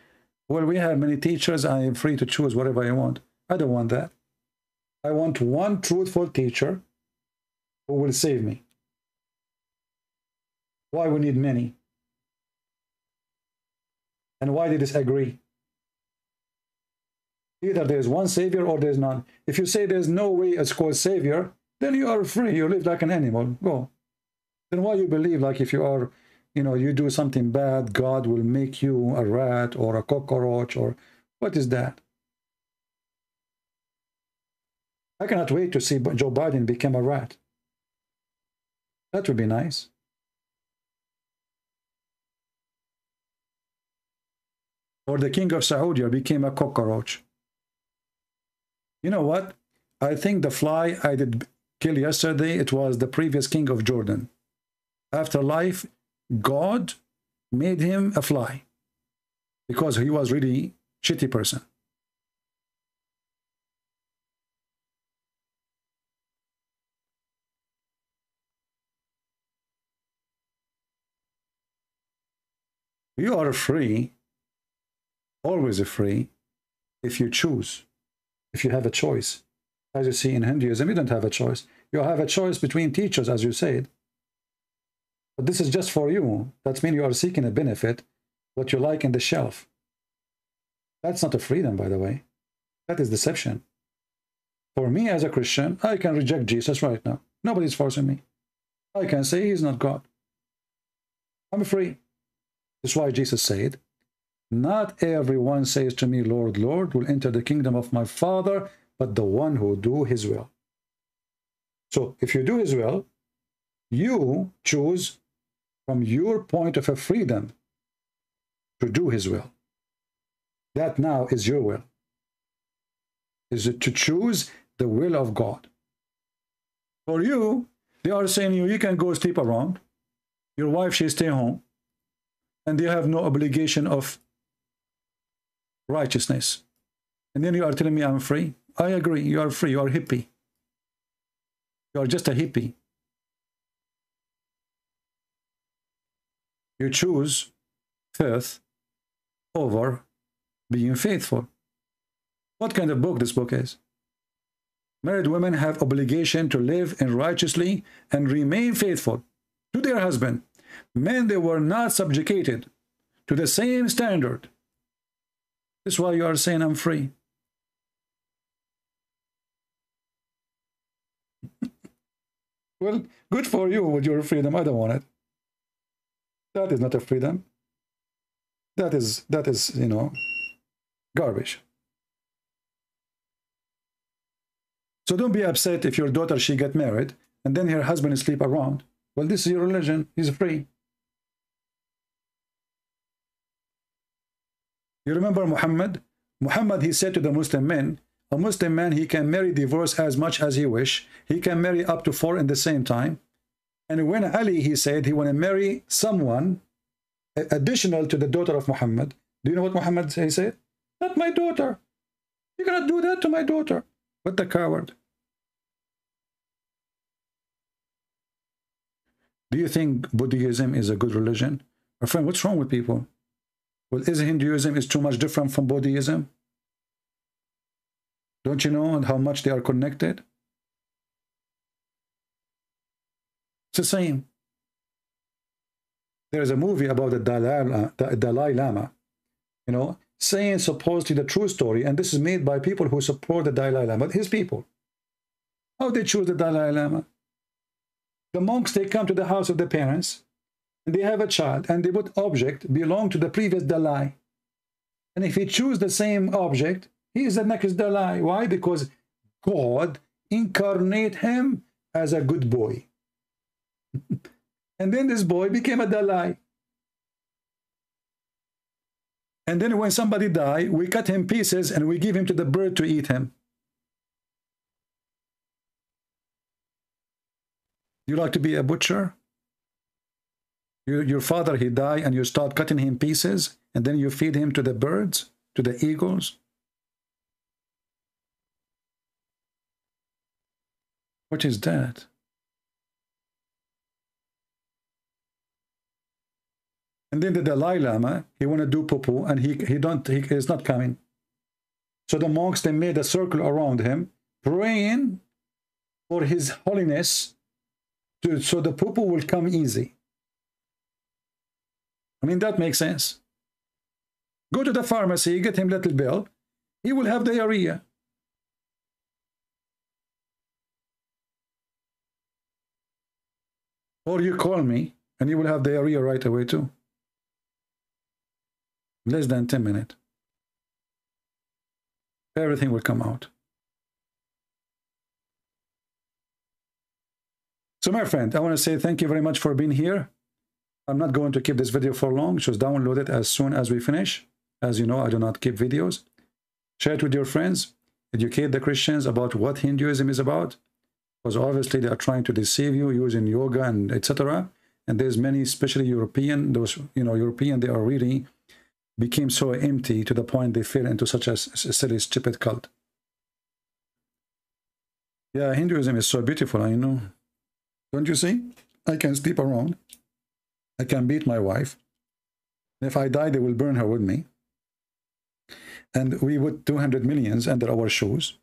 well, we have many teachers. I am free to choose whatever I want. I don't want that. I want one truthful teacher who will save me. Why we need many? And why they disagree? Either there's one savior or there's none. If you say there's no way it's called savior, then you are free. You live like an animal. Go. Then why you believe like if you are you know, you do something bad, God will make you a rat or a cockroach or what is that? I cannot wait to see Joe Biden become a rat. That would be nice. Or the king of Saudi became a cockroach. You know what? I think the fly I did kill yesterday, it was the previous king of Jordan. After life, God made him a fly because he was really shitty person. You are free, always free, if you choose, if you have a choice. As you see in Hinduism, you don't have a choice. You have a choice between teachers, as you said. But this is just for you. That means you are seeking a benefit, what you like in the shelf. That's not a freedom, by the way. That is deception. For me as a Christian, I can reject Jesus right now. Nobody's forcing me. I can say he's not God. I'm free. That's why Jesus said, Not everyone says to me, Lord, Lord, will enter the kingdom of my Father, but the one who do his will. So if you do his will, you choose from your point of a freedom to do his will. That now is your will. Is it to choose the will of God. For you, they are saying you, you can go sleep around. Your wife, she stay home and they have no obligation of righteousness. And then you are telling me I'm free? I agree, you are free, you are hippie. You are just a hippie. You choose faith over being faithful. What kind of book this book is? Married women have obligation to live in righteously and remain faithful to their husband men they were not subjugated to the same standard. This is why you are saying I'm free. well, good for you with your freedom. I don't want it. That is not a freedom. That is, that is, you know, garbage. So don't be upset if your daughter, she get married, and then her husband sleep around. Well, this is your religion. He's free. You remember Muhammad? Muhammad, he said to the Muslim men, a Muslim man, he can marry divorce as much as he wish. He can marry up to four in the same time. And when Ali, he said he want to marry someone additional to the daughter of Muhammad, do you know what Muhammad he said? Not my daughter. You cannot do that to my daughter. What the coward. Do you think Buddhism is a good religion? My friend, what's wrong with people? Well, is Hinduism is too much different from Buddhism? Don't you know how much they are connected? It's the same. There is a movie about the Dalai, Lama, you know, saying supposedly the true story, and this is made by people who support the Dalai Lama, his people. How they choose the Dalai Lama? The monks, they come to the house of the parents, and they have a child, and they put object belong to the previous Dalai. And if he choose the same object, he is the next Dalai. Why? Because God incarnate him as a good boy. And then this boy became a Dalai. And then when somebody die, we cut him pieces and we give him to the bird to eat him. You like to be a butcher? Your, your father, he die and you start cutting him pieces, and then you feed him to the birds, to the eagles? What is that? And then the Dalai Lama, he want to do poo-poo, and he he don't he is not coming. So the monks they made a circle around him, praying for his holiness to, so the poo-poo will come easy. I mean, that makes sense. Go to the pharmacy, get him little bill. He will have diarrhea. Or you call me, and you will have diarrhea right away too. Less than 10 minutes. Everything will come out. So my friend, I want to say thank you very much for being here. I'm not going to keep this video for long. Just download it as soon as we finish. As you know, I do not keep videos. Share it with your friends. Educate the Christians about what Hinduism is about. Because obviously they are trying to deceive you using yoga and etc. and there's many, especially European, those, you know, European, they are really became so empty to the point they fell into such a, silly, stupid cult. Yeah, Hinduism is so beautiful, I know. Don't you see? I can sleep around. I can beat my wife. If I die, they will burn her with me. And we put 200 millions under our shoes.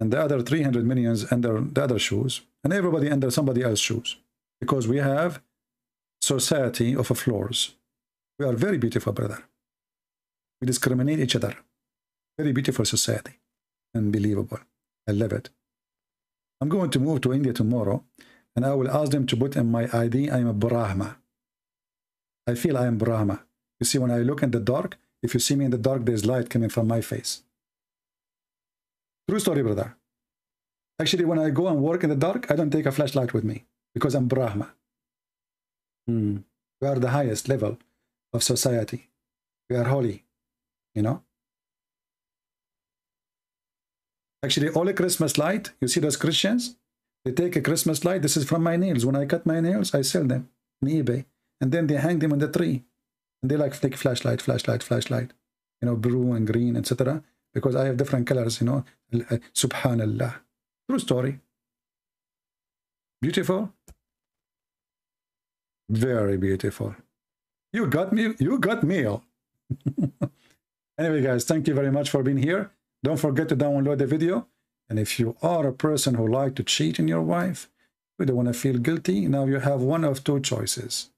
And the other 300 millions under the other shoes. And everybody under somebody else's shoes. Because we have society of floors. We are very beautiful, brother. We discriminate each other. Very beautiful society. Unbelievable. I love it. I'm going to move to India tomorrow and I will ask them to put in my ID, I am a Brahma. I feel I am Brahma. You see, when I look in the dark, if you see me in the dark, there's light coming from my face. True story, brother. Actually, when I go and work in the dark, I don't take a flashlight with me because I'm Brahma. Hmm. We are the highest level of society. We are holy, you know? Actually, all a Christmas light, you see those Christians? They take a Christmas light. This is from my nails. When I cut my nails, I sell them on eBay. And then they hang them on the tree. And they like take flashlight, flashlight, flashlight. You know, blue and green, etc. Because I have different colors, you know. Uh, Subhanallah. True story. Beautiful. Very beautiful. You got me. You got meal. anyway, guys, thank you very much for being here. Don't forget to download the video. And if you are a person who like to cheat on your wife, you don't want to feel guilty, now you have one of two choices.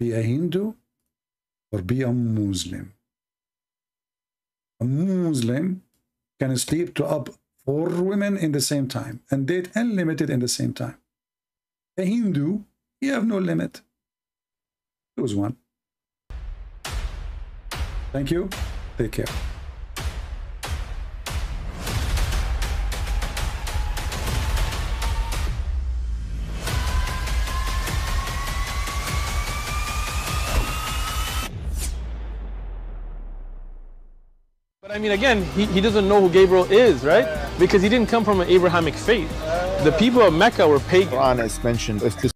Be a Hindu or be a Muslim. A Muslim can sleep to up four women in the same time and date unlimited in the same time. A Hindu, you have no limit. Choose one. Thank you. Take care. But I mean, again, he, he doesn't know who Gabriel is, right? Because he didn't come from an Abrahamic faith. The people of Mecca were pagan. Quran is mentioned as this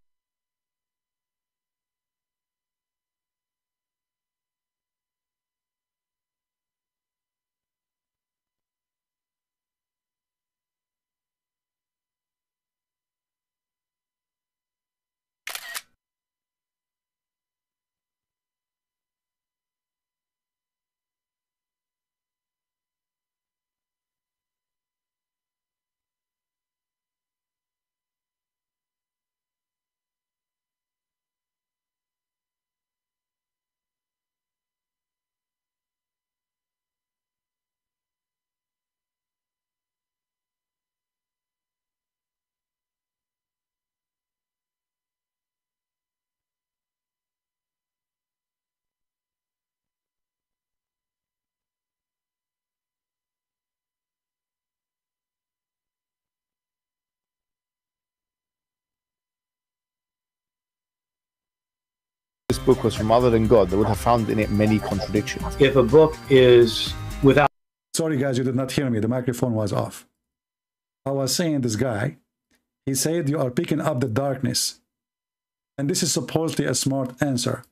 book was from other than God, they would have found in it many contradictions. If a book is without. Sorry, guys, you did not hear me. The microphone was off. I was saying this guy, he said you are picking up the darkness. And this is supposedly a smart answer.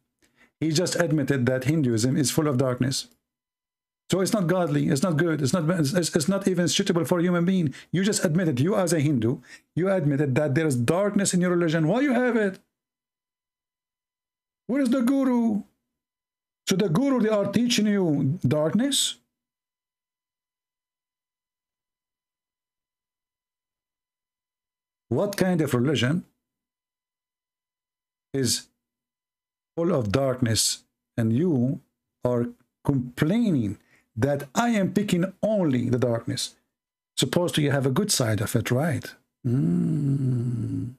He just admitted that Hinduism is full of darkness. So it's not godly, it's not good, it's not, it's, it's not even suitable for a human being. You just admitted, you as a Hindu, you admitted that there is darkness in your religion. Why you have it? Where is the guru? So the guru, they are teaching you darkness? What kind of religion is full of darkness and you are complaining that I am picking only the darkness? Supposed to you have a good side of it, right? Mm.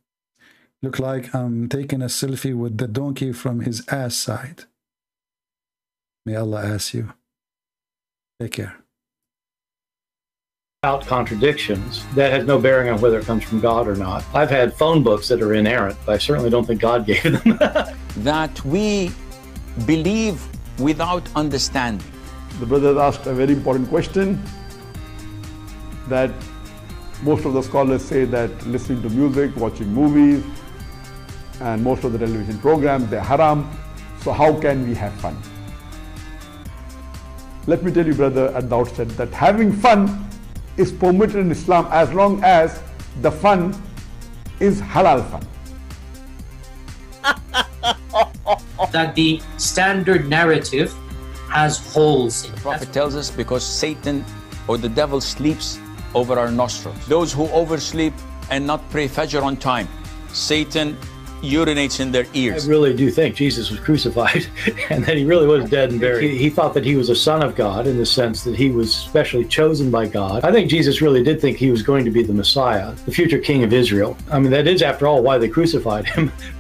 Look like I'm taking a selfie with the donkey from his ass side. May Allah ask you. Take care. Out contradictions that has no bearing on whether it comes from God or not. I've had phone books that are inerrant, but I certainly don't think God gave them. that we believe without understanding. The brother asked a very important question that most of the scholars say that listening to music, watching movies, and most of the television programs, they're haram. So how can we have fun? Let me tell you, brother, at the outset that having fun is permitted in Islam as long as the fun is halal fun. that the standard narrative has holes in it. The Prophet tells us because Satan or the devil sleeps over our nostrils. Those who oversleep and not pray Fajr on time, Satan urinates in their ears. I really do think Jesus was crucified and that he really was dead and buried. He, he, thought that he was a son of God in the sense that he was specially chosen by God. I think Jesus really did think he was going to be the Messiah, the future king of Israel. I mean, that is, after all, why they crucified him,